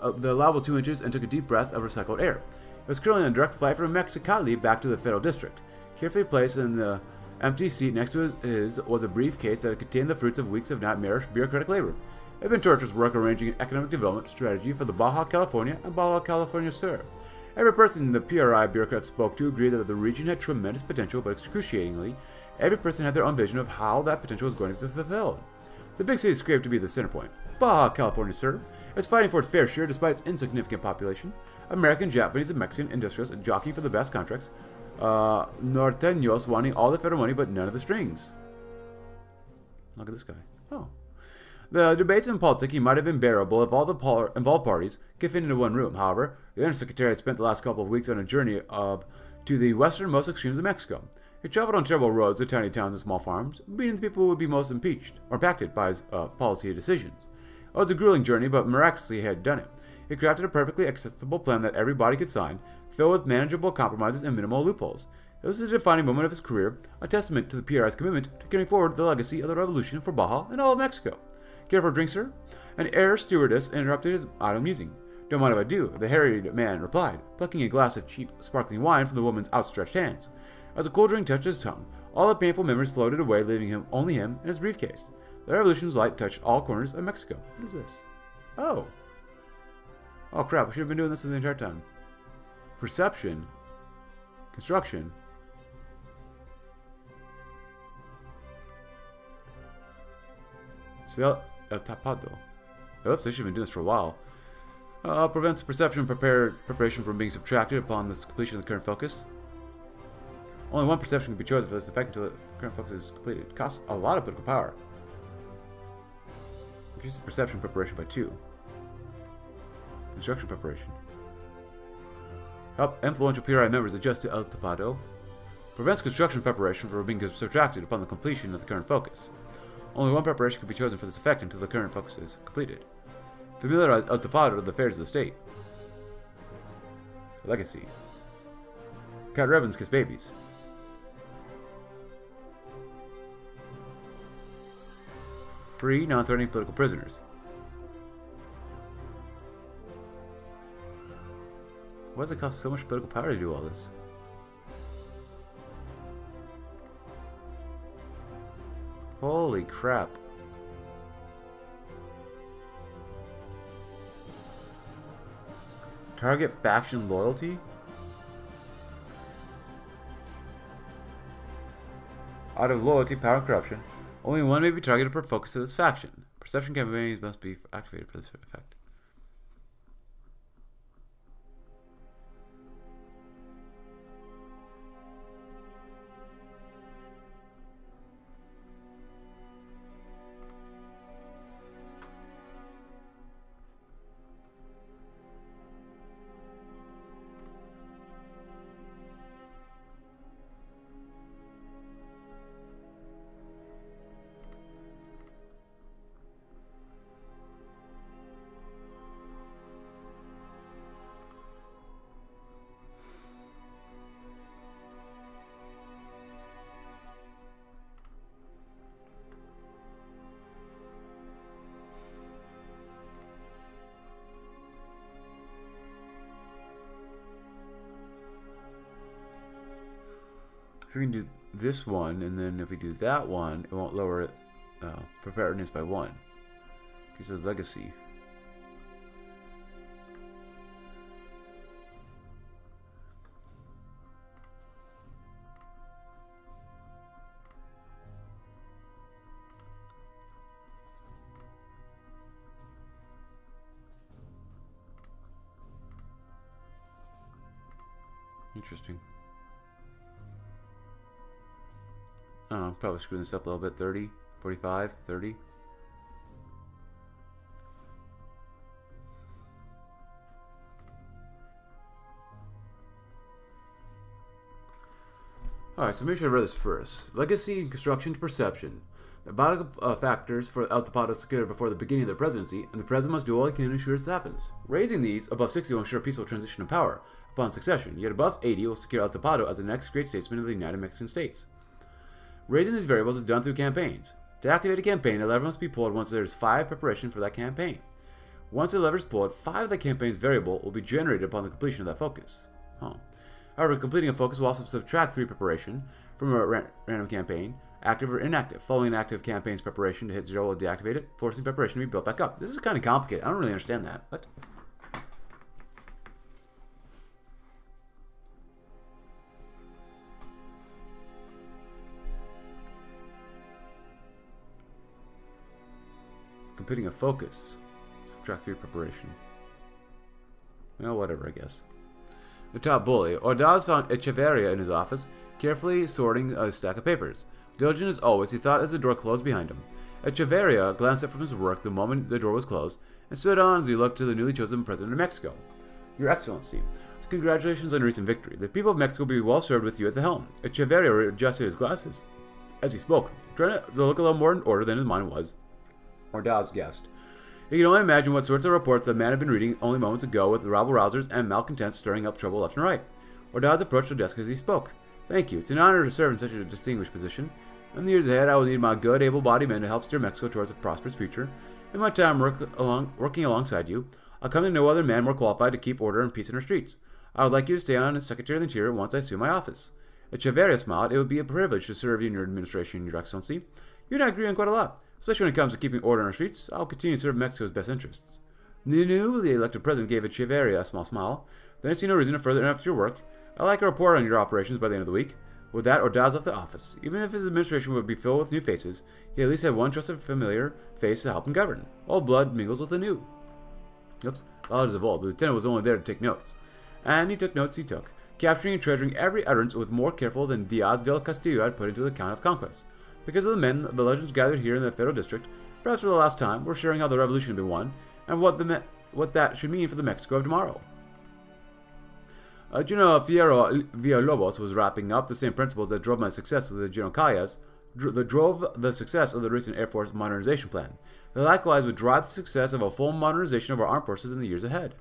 uh, the allowable two inches and took a deep breath of recycled air. It was currently on a direct flight from Mexicali back to the Federal District. Carefully placed in the empty seat next to his was a briefcase that contained the fruits of weeks of nightmarish bureaucratic labor. Been torturous work arranging an economic development strategy for the Baja California and Baja California Sur. Every person in the PRI bureaucrats spoke to agreed that the region had tremendous potential, but excruciatingly, every person had their own vision of how that potential was going to be fulfilled. The big city scraped to be the center point. Baja California Sur is fighting for its fair share despite its insignificant population. American, Japanese, and Mexican industrialists jockeying for the best contracts. Uh, Norteños wanting all the federal money but none of the strings. Look at this guy. Oh. The debates in politics might have been bearable if all the involved parties could fit into one room. However, the Undersecretary had spent the last couple of weeks on a journey of to the westernmost extremes of Mexico. He traveled on terrible roads to tiny towns and small farms, meeting the people who would be most impeached or impacted by his uh, policy decisions. It was a grueling journey, but miraculously he had done it. He crafted a perfectly acceptable plan that everybody could sign, filled with manageable compromises and minimal loopholes. It was a defining moment of his career, a testament to the PRI's commitment to carrying forward the legacy of the revolution for Baja and all of Mexico. Care for a drink, sir? An air stewardess interrupted his idle musing. Don't mind if I do, the harried man replied, plucking a glass of cheap, sparkling wine from the woman's outstretched hands. As the cool drink touched his tongue, all the painful memories floated away, leaving him only him and his briefcase. The revolution's light touched all corners of Mexico. What is this? Oh. Oh crap, we should have been doing this the entire time. Perception. Construction. So El Tapado. Oops, I should have been doing this for a while. Uh, prevents perception prepared preparation from being subtracted upon the completion of the current focus. Only one perception can be chosen for this effect until the current focus is completed. It costs a lot of political power. Increase perception preparation by two. Construction preparation. Help influential PRI members adjust to El Tapado. Prevents construction preparation from being subtracted upon the completion of the current focus. Only one preparation can be chosen for this effect until the current focus is completed. Familiarize El Tapado with the affairs of the state. Legacy. Cut ribbons, kiss babies. Free, non-threatening political prisoners. Why does it cost so much political power to do all this? Holy crap. Target faction loyalty? Out of loyalty, power, corruption, only one may be targeted per focus of this faction. Perception campaigns must be activated for this effect. So we can do this one, and then if we do that one, it won't lower it, uh, preparedness by one. Because legacy. I probably screwing this up a little bit. 30, 45, 30. Alright, so maybe I should read this first. Legacy, and construction, to perception. The vital uh, factors for El Tapado secured before the beginning of the presidency, and the president must do all he can to ensure this happens. Raising these above 60 will ensure a peaceful transition of power upon succession, yet above 80 will secure El Tapado as the next great statesman of the United Mexican States. Raising these variables is done through campaigns. To activate a campaign, a lever must be pulled once there is 5 preparation for that campaign. Once a lever is pulled, 5 of the campaign's variable will be generated upon the completion of that focus. Huh. However, completing a focus will also subtract 3 preparation from a ra random campaign, active or inactive. Following an active campaign's preparation to hit 0 will deactivate it, forcing preparation to be built back up. This is kind of complicated. I don't really understand that. What? Completing a focus. Subtract 3 preparation. Well, whatever, I guess. The top bully. Ordaz found Echeverria in his office, carefully sorting a stack of papers. Diligent as always, he thought as the door closed behind him. Echeverria glanced up from his work the moment the door was closed, and stood on as he looked to the newly chosen president of Mexico. Your Excellency, congratulations on recent victory. The people of Mexico will be well served with you at the helm. Echeverria adjusted his glasses as he spoke, trying to look a little more in order than his mind was. Ordaz guessed. He could only imagine what sorts of reports the man had been reading only moments ago with rabble rousers and malcontents stirring up trouble left and right. Ordaz approached the desk as he spoke. Thank you. It's an honor to serve in such a distinguished position. In the years ahead, I will need my good, able-bodied men to help steer Mexico towards a prosperous future. In my time work along, working alongside you, I'll come to no other man more qualified to keep order and peace in our streets. I would like you to stay on as Secretary of the Interior once I assume my office. Echeverria smiled. It would be a privilege to serve you in your administration, Your Excellency. You and I agree on quite a lot especially when it comes to keeping order in our streets, I'll continue to serve Mexico's best interests. The newly elected president gave Echeverria a small smile. Then I see no reason to further interrupt your work. I'd like a report on your operations by the end of the week. With that, Ordaz left the office. Even if his administration would be filled with new faces, he at least had one trusted familiar face to help him govern. Old blood mingles with the new. Oops, apologies of old. The lieutenant was only there to take notes. And he took notes he took, capturing and treasuring every utterance with more careful than Diaz del Castillo had put into the account of conquest. Because of the men, the legends gathered here in the Federal District, perhaps for the last time, we're sharing how the revolution had been won, and what the what that should mean for the Mexico of tomorrow. Uh, General Fierro Villalobos was wrapping up the same principles that drove my success with the General dr that drove the success of the recent Air Force modernization plan. That likewise would drive the success of a full modernization of our armed forces in the years ahead.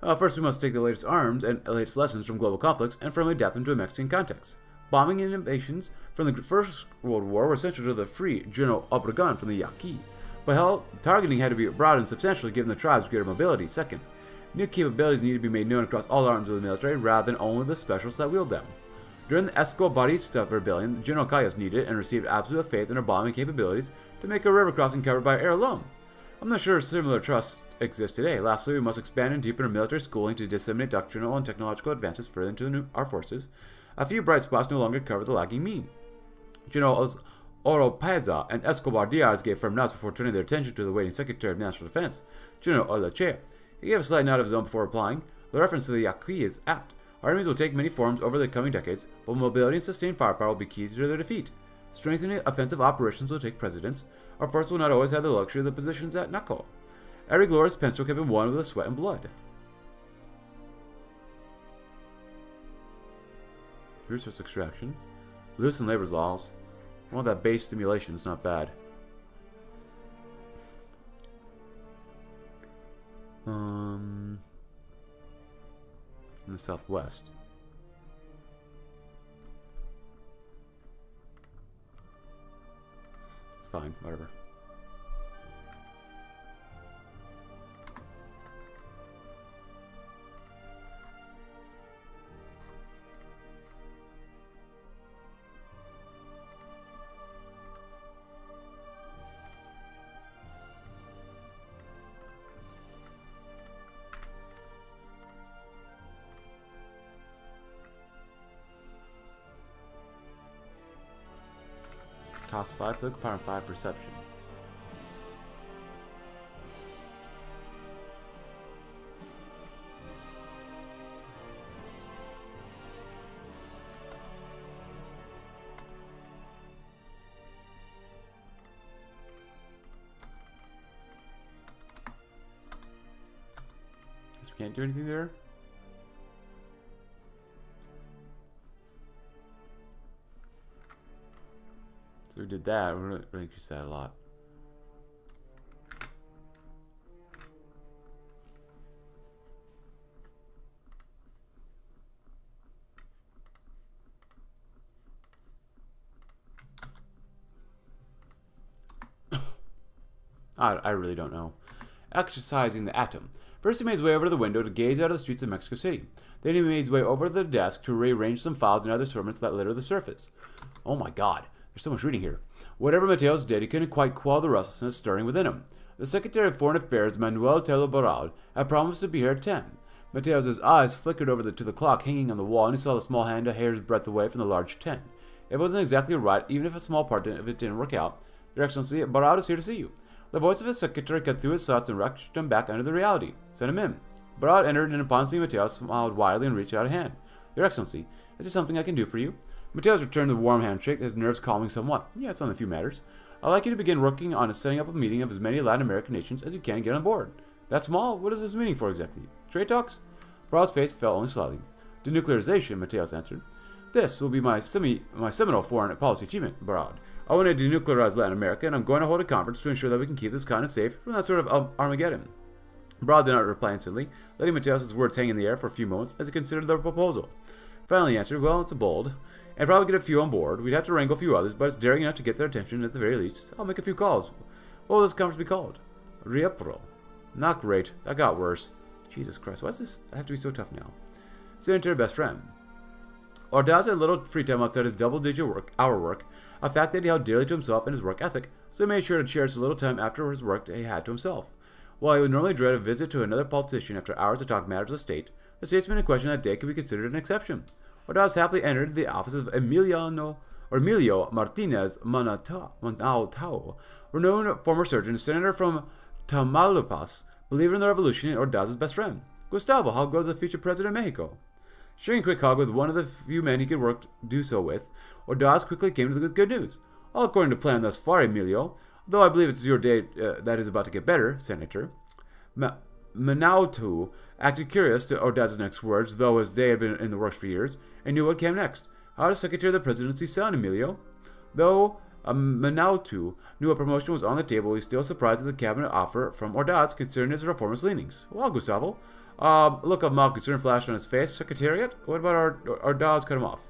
Uh, first, we must take the latest arms and latest lessons from global conflicts and firmly adapt them to a Mexican context. Bombing innovations from the First World War were essential to the free General Obregon from the Yaqui, but hell, targeting had to be broadened substantially given the tribe's greater mobility. Second, new capabilities needed to be made known across all arms of the military rather than only the specialists that wield them. During the Escobarista rebellion, General Calles needed and received absolute faith in our bombing capabilities to make a river crossing covered by air alone. I'm not sure similar trust exists today. Lastly, we must expand and deepen our military schooling to disseminate doctrinal and technological advances further into our forces, a few bright spots no longer cover the lagging mean. Generals Oropeza and Escobar Diaz gave firm nods before turning their attention to the waiting Secretary of National Defense, General Olachea. He gave a slight nod of his own before replying. The reference to the Yaqui is apt. Our enemies will take many forms over the coming decades, but mobility and sustained firepower will be key to their defeat. Strengthening offensive operations will take precedence. Our force will not always have the luxury of the positions at Naco. Every glorious pencil can be won with the sweat and blood. Resource extraction. Loosen labor's laws. Well, that base stimulation is not bad. Um, in the southwest. It's fine, whatever. Cost 5 political power and 5 perception. That. We're to increase that a lot. I, I really don't know. Exercising the atom. First, he made his way over to the window to gaze out of the streets of Mexico City. Then he made his way over to the desk to rearrange some files and other sermons that litter the surface. Oh my god, there's so much reading here. Whatever Mateos did, he couldn't quite quell the restlessness stirring within him. The Secretary of Foreign Affairs, Manuel Tello Barral, had promised to be here at 10. Mateos' eyes flickered over the, to the clock hanging on the wall, and he saw the small hand a hair's breadth away from the large 10. It wasn't exactly right, even if a small part of it didn't work out. Your Excellency, Barral is here to see you. The voice of his secretary cut through his thoughts and rushed him back under the reality. Send him in. Barad entered, and upon seeing Mateos, smiled widely and reached out a hand. Your Excellency, is there something I can do for you? Mateos returned the warm handshake, his nerves calming somewhat. Yes, on a few matters. I'd like you to begin working on setting up a meeting of as many Latin American nations as you can get on board. That small? What is this meeting for exactly? Trade talks? Barad's face fell only slightly. Denuclearization, Mateos answered. This will be my semi my seminal foreign policy achievement, Barad. I want to denuclearize Latin America, and I'm going to hold a conference to ensure that we can keep this continent safe from that sort of Armageddon. Barad did not reply instantly, letting Mateos' words hang in the air for a few moments as he considered the proposal. Finally he answered, Well, it's a bold, and probably get a few on board. We'd have to wrangle a few others, but it's daring enough to get their attention at the very least. I'll make a few calls. What will this conference be called? Riepro. Not great. That got worse. Jesus Christ, why does this have to be so tough now? Senator, best friend. Ordaz had a little free time outside his double-digit work, hour work, a fact that he held dearly to himself and his work ethic, so he made sure to cherish a little time after his work he had to himself. While he would normally dread a visit to another politician after hours to talk matters of state, the statesman in question that day could be considered an exception. Ordaz happily entered the office of Emiliano Emilio Martinez Manautou, renowned former surgeon, senator from Tamaulipas, believer in the revolution, and Ordaz's best friend. Gustavo, how goes the future president of Mexico? Sharing a quick hug with one of the few men he could work do so with, Ordaz quickly came to the good news. All according to plan thus far, Emilio, though I believe it's your day uh, that is about to get better, Senator. Ma- Manautou acted curious to Ordaz's next words, though his day had been in the works for years, and knew what came next. How does Secretary of the Presidency sound, Emilio? Though um, Manautou knew a promotion was on the table, he still surprised at the cabinet offer from Ordaz considering his reformist leanings. Well, Gustavo, uh, look of mild concern flashed on his face. Secretariat? What about our, our Cut him off.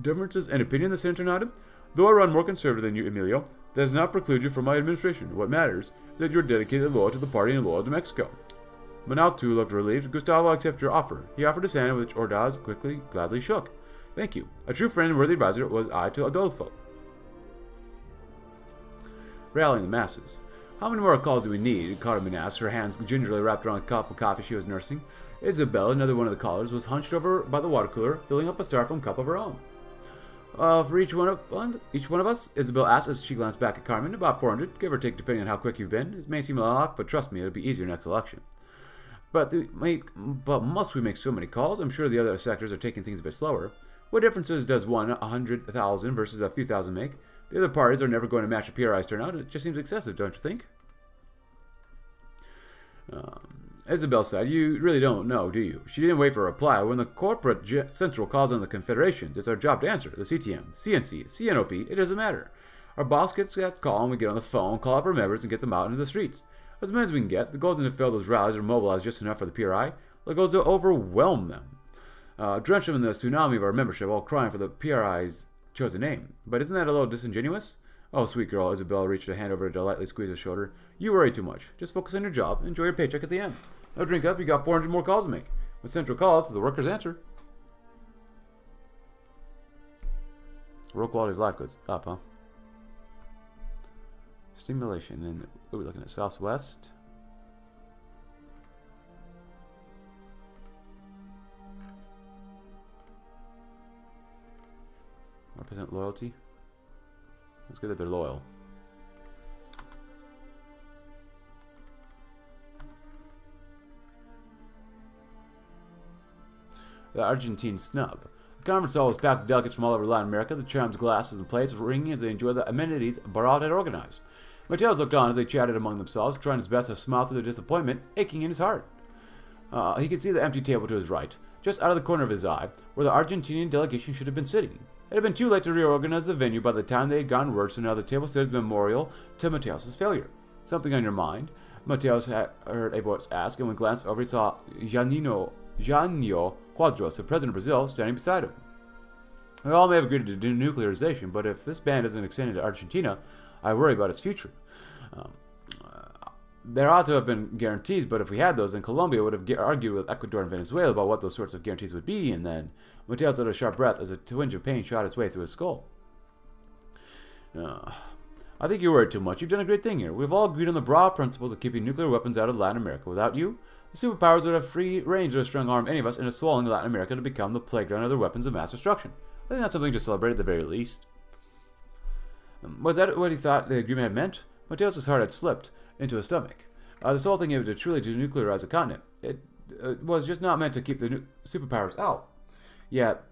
Differences in opinion, the senator nodded. Though I run more conservative than you, Emilio, that does not preclude you from my administration. What matters is that you are dedicated and loyal to the party and loyal to Mexico. Manautou looked relieved. Gustavo accepted your offer. He offered his hand, which Ordaz quickly, gladly shook. Thank you. A true friend and worthy advisor was I to Adolfo. Rallying the masses. How many more calls do we need? Carmen asked, her hands gingerly wrapped around a cup of coffee she was nursing. Isabel, another one of the callers, was hunched over by the water cooler, filling up a styrofoam cup of her own. Uh, for each one of each one of us, Isabel asked as she glanced back at Carmen. About 400, give or take, depending on how quick you've been. It may seem a lot, but trust me, it'll be easier next election. But make, but must we make so many calls? I'm sure the other sectors are taking things a bit slower. What differences does one a hundred thousand versus a few thousand make? The other parties are never going to match a PRI's turnout. It just seems excessive, don't you think? Um, Isabel said, You really don't know, do you? She didn't wait for a reply. When the corporate central calls on the confederations, it's our job to answer. The CTM, CNC, CNOP, it doesn't matter. Our boss gets that call and we get on the phone, call up our members, and get them out into the streets. As many as we can get. The goal isn't to fill those rallies or mobilize just enough for the PRI. The goal is to overwhelm them. Uh, drench them in the tsunami of our membership while crying for the PRI's chosen name. But isn't that a little disingenuous? Oh, sweet girl, Isabel reached a hand over to lightly squeeze his shoulder. You worry too much. Just focus on your job. Enjoy your paycheck at the end. No drink up, you got 400 more calls to make. With central calls, the workers answer. Real quality of life goes up, huh? Stimulation, and we're we looking at? Southwest? Represent loyalty. It's good that they're loyal. The Argentine snub. The conference hall was packed with delegates from all over Latin America, the charms, glasses, and plates ringing as they enjoyed the amenities Barad had organized. Mateos looked on as they chatted among themselves, trying his best to smile through their disappointment, aching in his heart. Uh, he could see the empty table to his right, just out of the corner of his eye, where the Argentinian delegation should have been sitting. It had been too late to reorganize the venue by the time they had gone word, so now the table stood as memorial to Mateos' failure. Something on your mind? Mateos heard a voice ask, and when glanced over, he saw Janino, Janio Quadros, the president of Brazil, standing beside him. We all may have agreed to denuclearization, but if this ban isn't extended to Argentina, I worry about its future. Um, uh, there ought to have been guarantees, but if we had those, then Colombia would have argued with Ecuador and Venezuela about what those sorts of guarantees would be, and then Mateos let a sharp breath as a twinge of pain shot its way through his skull. Uh, I think you worried too much. You've done a great thing here. We've all agreed on the broad principles of keeping nuclear weapons out of Latin America. Without you, the superpowers would have free range to strong arm any of us into swallowing Latin America to become the playground of their weapons of mass destruction. I think that's something to celebrate at the very least. Was that what he thought the agreement had meant? Mateos' heart had slipped into his stomach. Uh, this whole thing to truly denuclearize a continent. It uh, was just not meant to keep the superpowers out. Yet,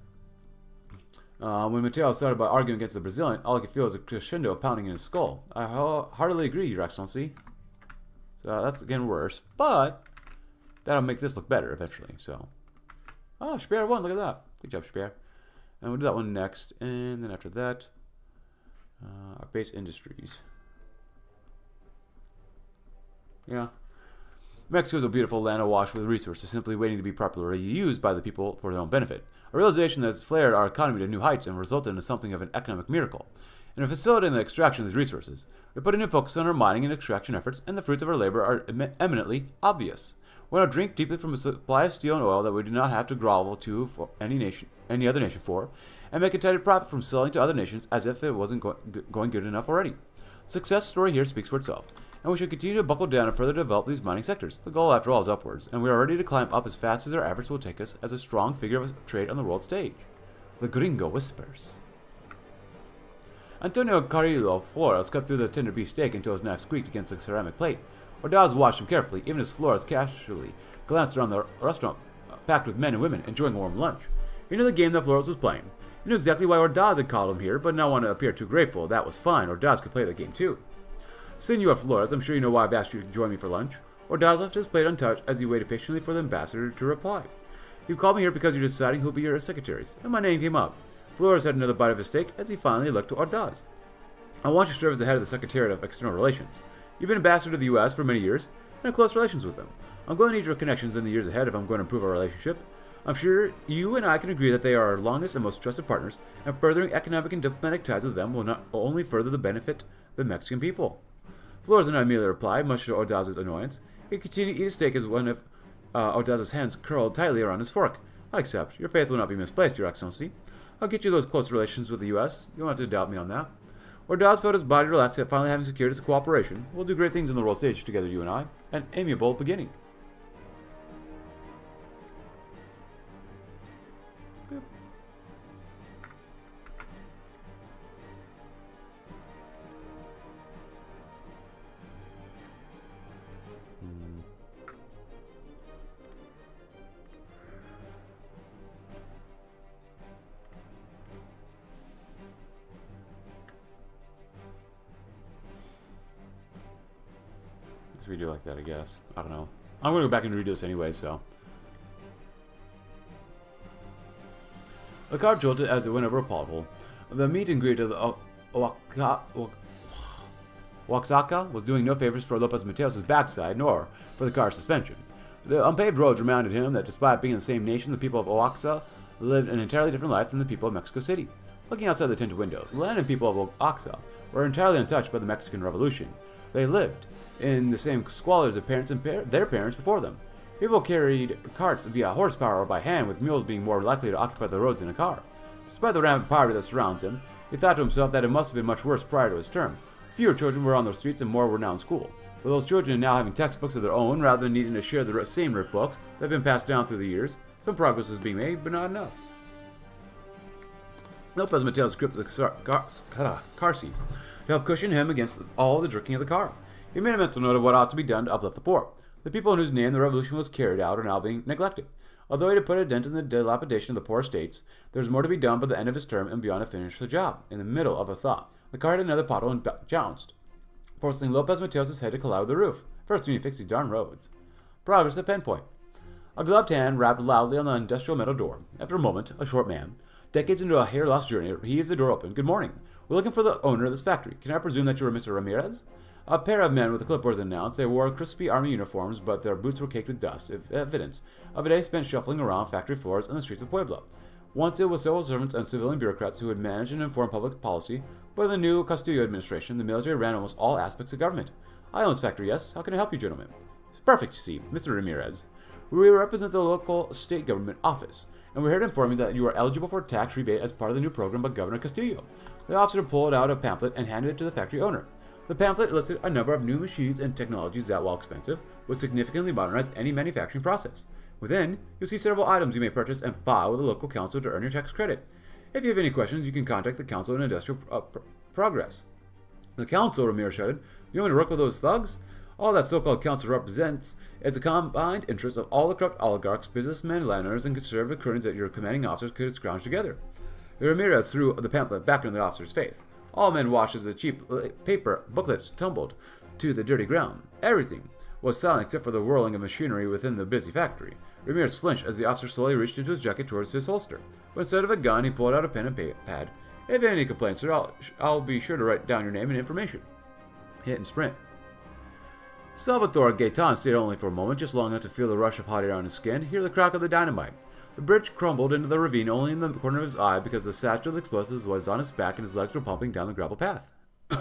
uh, when Mateo started by arguing against the Brazilian, all I could feel was a crescendo pounding in his skull. I heartily agree, Your Excellency. So that's again worse, but that'll make this look better eventually. So, oh, Speer won. Look at that. Good job, Speer. And we'll do that one next, and then after that, uh, our base industries. Yeah. Mexico is a beautiful land awash with resources simply waiting to be properly used by the people for their own benefit. A realization that has flared our economy to new heights and resulted in something of an economic miracle. In facilitating the extraction of these resources, we put a new focus on our mining and extraction efforts, and the fruits of our labor are em eminently obvious. We now drink deeply from a supply of steel and oil that we do not have to grovel to for any nation, any other nation for, and make a tidy profit from selling to other nations as if it wasn't go going good enough already. The success story here speaks for itself, and we should continue to buckle down and further develop these mining sectors. The goal, after all, is upwards, and we are ready to climb up as fast as our efforts will take us as a strong figure of trade on the world stage. The gringo whispers. Antonio Carrillo Flores cut through the tender beef steak until his knife squeaked against the ceramic plate. Ordaz watched him carefully, even as Flores casually glanced around the restaurant uh, packed with men and women enjoying a warm lunch. He knew the game that Flores was playing. Knew exactly why Ordaz had called him here, but not want to appear too grateful. That was fine. Ordaz could play the game too. Senor Flores, I'm sure you know why I've asked you to join me for lunch. Ordaz left his plate untouched as he waited patiently for the ambassador to reply. You called me here because you're deciding who'll be your secretaries, and my name came up. Flores had another bite of his steak as he finally looked to Ordaz. I want you to serve as the head of the Secretariat of External Relations. You've been ambassador to the U.S. for many years, and have close relations with them. I'm going to need your connections in the years ahead if I'm going to improve our relationship. I'm sure you and I can agree that they are our longest and most trusted partners, and furthering economic and diplomatic ties with them will not only further the benefit of the Mexican people. Flores did not immediately reply, much to Ordaz's annoyance. He continued to eat his steak as one of uh, Ordaz's hands curled tightly around his fork. I accept. Your faith will not be misplaced, Your Excellency. I'll get you those close relations with the U.S. You don't have to doubt me on that. Ordaz felt his body relax at finally having secured his cooperation. We'll do great things on the world stage together, you and I. An amiable beginning. Let's redo like that, I guess. I don't know. I'm going to go back and redo this anyway, so. The car jolted as it went over a pothole. The meet and greet of the Oaxaca, Oaxaca was doing no favors for Lopez Mateos' backside, nor for the car's suspension. The unpaved roads reminded him that despite being in the same nation, the people of Oaxaca lived an entirely different life than the people of Mexico City. Looking outside the tinted windows, the land and people of Oaxaca were entirely untouched by the Mexican Revolution. They lived in the same squalor as their parents and par their parents before them. People carried carts via horsepower or by hand, with mules being more likely to occupy the roads than a car. Despite the rampant poverty that surrounds him, he thought to himself that it must have been much worse prior to his term. Fewer children were on the streets and more were now in school. With those children now having textbooks of their own rather than needing to share the same rip books that have been passed down through the years, some progress was being made, but not enough. Lopez Mateos gripped the car, car, car seat to help cushion him against all the jerking of the car. He made a mental note of what ought to be done to uplift the poor. The people in whose name the revolution was carried out are now being neglected. Although he had put a dent in the dilapidation of the poor states, there was more to be done by the end of his term and beyond to finish the job. In the middle of a thought, the car had another pothole and jounced, forcing Lopez Mateos' head to collide with the roof. First, we need to fix these darn roads. Progress at Penpoint. A gloved hand rapped loudly on the industrial metal door. After a moment, a short man, decades into a hair-lost journey, heaved the door open. Good morning. We're looking for the owner of this factory. Can I presume that you are Mr. Ramirez? A pair of men with clipboards announced. They wore crispy army uniforms, but their boots were caked with dust, evidence of a day spent shuffling around factory floors and the streets of Puebla. Once it was civil servants and civilian bureaucrats who would manage and inform public policy, but in the new Castillo administration, the military ran almost all aspects of government. I own this factory, yes. How can I help you, gentlemen? It's perfect, you see, Mr. Ramirez. We represent the local state government office, and we're here to inform you that you are eligible for a tax rebate as part of the new program by Governor Castillo. The officer pulled out a pamphlet and handed it to the factory owner. The pamphlet listed a number of new machines and technologies that, while expensive, would significantly modernize any manufacturing process. Within, you'll see several items you may purchase and file with the local council to earn your tax credit. If you have any questions, you can contact the Council on Industrial uh, Pro Progress. The Council, Ramirez shouted. You want me to work with those thugs? All that so-called council represents is the combined interests of all the corrupt oligarchs, businessmen, landowners, and conservative cronies that your commanding officers could scrounge together. Ramirez threw the pamphlet back into the officer's face. All men watched as the cheap uh, paper booklets tumbled to the dirty ground. Everything was silent except for the whirling of machinery within the busy factory. Ramirez flinched as the officer slowly reached into his jacket towards his holster. But instead of a gun, he pulled out a pen and pad. If any complaints, sir, I'll, I'll be sure to write down your name and information. Hit and sprint. Salvatore Gaitan stayed only for a moment, just long enough to feel the rush of hot air on his skin, hear the crack of the dynamite. The bridge crumbled into the ravine only in the corner of his eye because the satchel of explosives was on his back and his legs were pumping down the gravel path.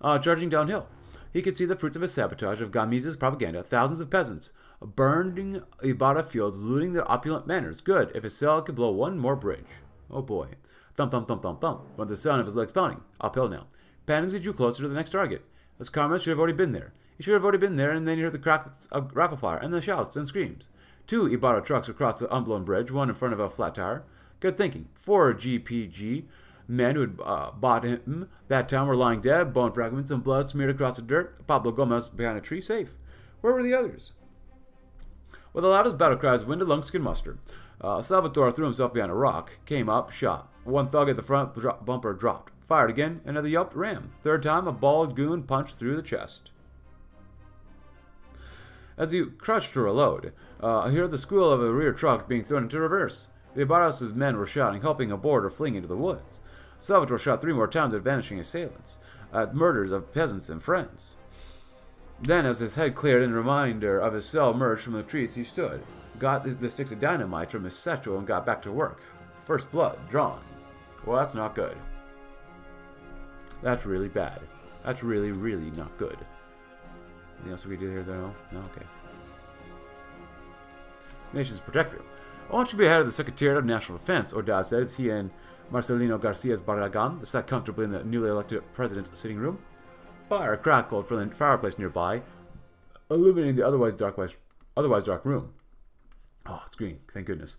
uh, charging downhill. He could see the fruits of his sabotage of Gamiz's propaganda, thousands of peasants, burning Ibarra fields, looting their opulent manors. Good, if his cell could blow one more bridge. Oh boy. Thump, thump, thump, thump, thump, went the sound of his legs pounding. Uphill now. Panics he drew closer to the next target. His comrades should have already been there. He should have already been there, and then he heard the cracks of rifle fire, and the shouts and screams. Two Ibarra trucks across the unblown bridge, one in front of a flat tire. Good thinking. Four GPG men who had uh, bought him that time were lying dead, bone fragments and blood smeared across the dirt. Pablo Gomez behind a tree, safe. Where were the others? With the loudest battle cries winded lungs could muster, uh, Salvatore threw himself behind a rock, came up, shot. One thug at the front dro bumper dropped. Fired again, another yelped, ram. Third time, a bald goon punched through the chest. As he crouched to reload, uh, he heard the squeal of a rear truck being thrown into reverse. The Barras' men were shouting, helping aboard or fleeing into the woods. Salvatore shot three more times at vanishing assailants, at murders of peasants and friends. Then, as his head cleared and a reminder of his cell emerged from the trees, he stood, got the sticks of dynamite from his satchel, and got back to work. First blood drawn. Well, that's not good. That's really bad. That's really, really not good. Anything else we can do here, though? No? Okay. Nation's Protector. I want you to be head of the Secretariat of National Defense, Ordaz says. He and Marcelino Garcia's Barragan sat comfortably in the newly elected president's sitting room. Fire crackled from the fireplace nearby, illuminating the otherwise dark, otherwise dark room. Oh, it's green. Thank goodness.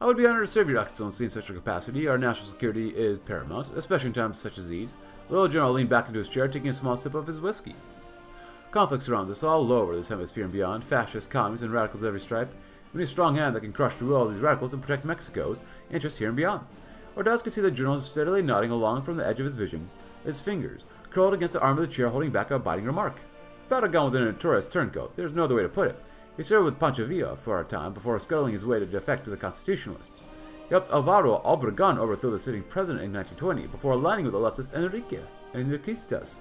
I would be honored to serve your excellency in such a capacity. Our national security is paramount, especially in times such as these. The little general leaned back into his chair, taking a small sip of his whiskey. Conflict surrounds us all over this hemisphere and beyond. Fascists, communists, and radicals of every stripe. We need a strong hand that can crush through all these radicals and protect Mexico's interests here and beyond. Ordaz could see the general steadily nodding along from the edge of his vision, his fingers curled against the arm of the chair holding back a biting remark. Barragan was a notorious turncoat. There's no other way to put it. He served with Pancho Villa for a time before scuttling his way to defect to the Constitutionalists. He helped Alvaro Obregon overthrow the sitting president in 1920 before aligning with the leftist Enriquez, Enriquistas.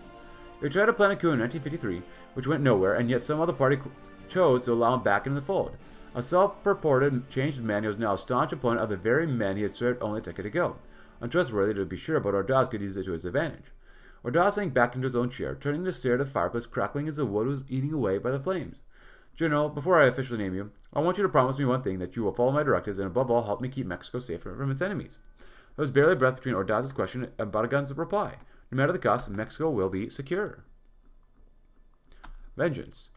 He tried to plan a coup in 1953, which went nowhere, and yet some other party chose to allow him back into the fold. A self-purported changed man, he was now a staunch opponent of the very men he had served only a decade ago. Untrustworthy to be sure, but Ordaz could use it to his advantage. Ordaz sank back into his own chair, turning to stare at the fireplace crackling as the wood was eating away by the flames. General, before I officially name you, I want you to promise me one thing, that you will follow my directives and above all help me keep Mexico safe from its enemies. There was barely a breath between Ordaz's question and Barragan's reply. No matter the cost, Mexico will be secure. Vengeance.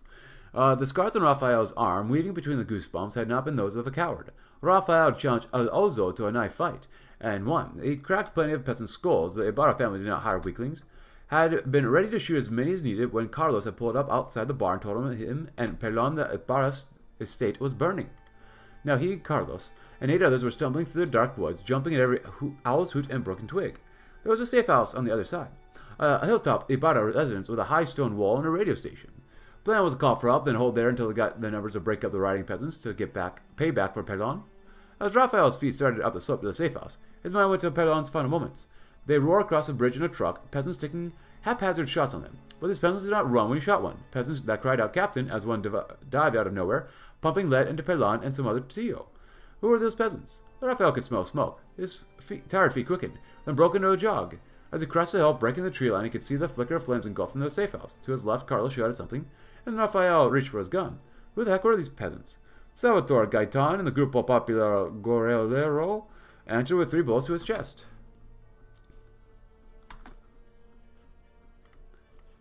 Uh, the scars on Rafael's arm, weaving between the goosebumps, had not been those of a coward. Rafael challenged Ozo to a knife fight, and won. He cracked plenty of peasant skulls. The Ibarra family did not hire weaklings had been ready to shoot as many as needed when Carlos had pulled up outside the bar and told him him and Pelon the Ibarra's estate was burning. Now he, Carlos, and eight others were stumbling through the dark woods, jumping at every ho owl's hoot and broken twig. There was a safe house on the other side, uh, a hilltop Ibarra residence with a high stone wall and a radio station. Plan was to call for help, then hold there until they got the numbers to break up the riding peasants to get back payback for Pelon. As Raphael's feet started up the slope to the safe house, his mind went to Pelon's final moments. They roar across a bridge in a truck, peasants taking haphazard shots on them. But these peasants did not run when he shot one. Peasants that cried out Captain as one div dived out of nowhere, pumping lead into Pelon and some other Tio. Who were those peasants? Raphael could smell smoke. His feet, tired feet quickened, then broke into a jog. As he crossed the hill, breaking the tree line, he could see the flicker of flames engulfing the safe house. To his left, Carlos shouted something, and Raphael reached for his gun. Who the heck were these peasants? Salvatore Gaitan and the Grupo Popular Guerrillero answered with three bullets to his chest.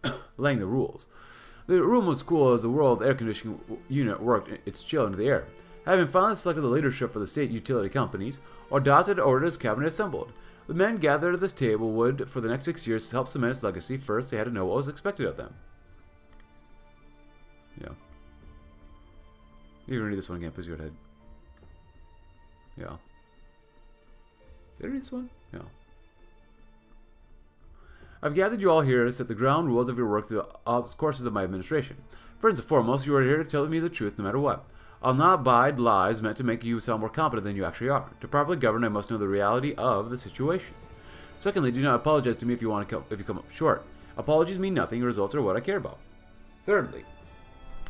Laying the rules. The room was cool as the world air conditioning unit worked its chill into the air. Having finally selected the leadership for the state utility companies, Ordaz had ordered his cabinet assembled. The men gathered at this table would, for the next six years, help cement its legacy. First, they had to know what was expected of them. Yeah. You can read this one again, please go ahead. Yeah. Did I read this one? Yeah. I've gathered you all here to set the ground rules of your work through the courses of my administration. First and foremost, you are here to tell me the truth no matter what. I'll not abide lies meant to make you sound more competent than you actually are. To properly govern, I must know the reality of the situation. Secondly, do not apologize to me if you want to come, if you come up short. Apologies mean nothing. Results are what I care about. Thirdly,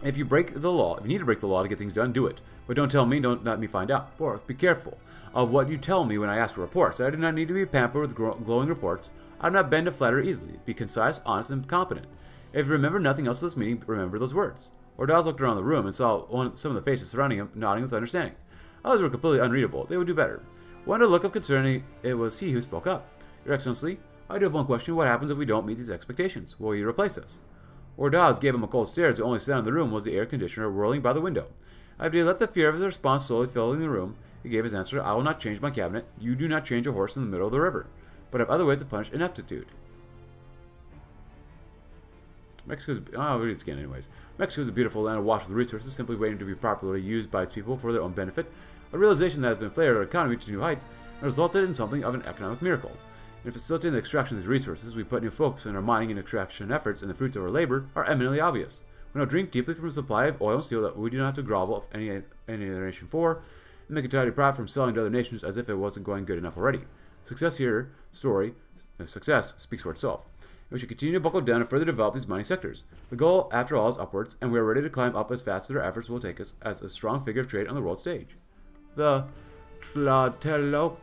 if you break the law, if you need to break the law to get things done, do it. But don't tell me, don't let me find out. Fourth, be careful of what you tell me when I ask for reports. I do not need to be pampered with glowing reports. I do not bend to flatter easily. Be concise, honest, and competent. If you remember nothing else of this meeting, remember those words. Ordaz looked around the room and saw one, some of the faces surrounding him nodding with understanding. Others were completely unreadable. They would do better. One a look of concern, it was he who spoke up. Your Excellency, I do have one question. What happens if we don't meet these expectations? Will you replace us? Ordaz gave him a cold stare as the only sound in the room was the air conditioner whirling by the window. After he let the fear of his response slowly filling the room, he gave his answer, I will not change my cabinet. You do not change a horse in the middle of the river, but have other ways to punish ineptitude. Mexico's, oh, read it again anyways. Mexico is a beautiful land awash with resources simply waiting to be properly used by its people for their own benefit. A realization that has been flared our economy to new heights and resulted in something of an economic miracle. In facilitating the extraction of these resources, we put new focus on our mining and extraction efforts, and the fruits of our labor are eminently obvious. We now drink deeply from a supply of oil and steel that we do not have to grovel of any, any other nation for, and make a tidy profit from selling to other nations as if it wasn't going good enough already. Success here, story, success speaks for itself. We should continue to buckle down and further develop these mining sectors. The goal, after all, is upwards, and we are ready to climb up as fast as our efforts will take us as a strong figure of trade on the world stage. The Tlatelolco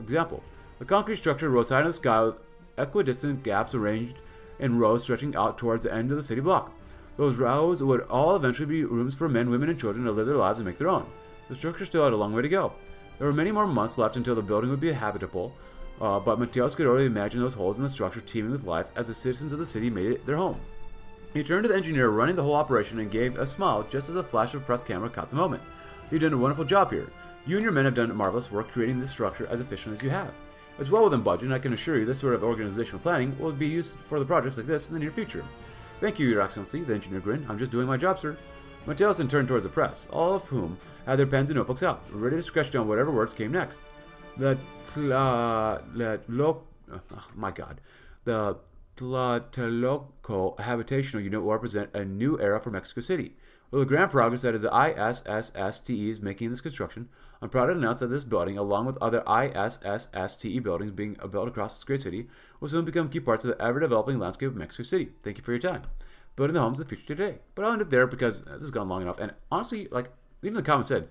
example. A concrete structure rose high in the sky with equidistant gaps arranged in rows stretching out towards the end of the city block. Those rows would all eventually be rooms for men, women, and children to live their lives and make their own. The structure still had a long way to go. There were many more months left until the building would be habitable, uh, but Mateos could already imagine those holes in the structure teeming with life as the citizens of the city made it their home. He turned to the engineer running the whole operation and gave a smile just as a flash of a press camera caught the moment. You've done a wonderful job here. You and your men have done marvelous work creating this structure as efficient as you have. It's well within budget, and I can assure you this sort of organizational planning will be used for the projects like this in the near future. Thank you, Your Excellency, the engineer grinned. I'm just doing my job, sir. Mateos then turned towards the press, all of whom had their pens and notebooks out, ready to sketch down whatever words came next. The tla, lo, oh, oh my god, the Tlatelolco habitational unit will represent a new era for Mexico City. With the grand progress that is the ISSSTE is making in this construction, I'm proud to announce that this building, along with other ISSSTE buildings being built across this great city, will soon become key parts of the ever-developing landscape of Mexico City. Thank you for your time. Building the homes of the future today. But I'll end it there because this has gone long enough. And honestly, like even the comments said,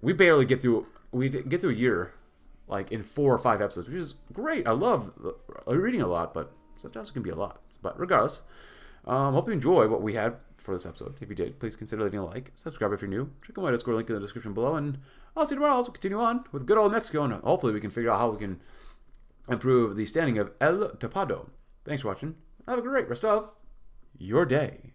we barely get through we get through a year like in four or five episodes, which is great. I love reading a lot, but sometimes it can be a lot. But regardless, um, hope you enjoy what we had for this episode. If you did, please consider leaving a like, subscribe if you're new, check out my Discord link in the description below, and I'll see you tomorrow. As we continue on with good old Mexico, and hopefully we can figure out how we can improve the standing of El Tapado. Thanks for watching. Have a great rest of your day.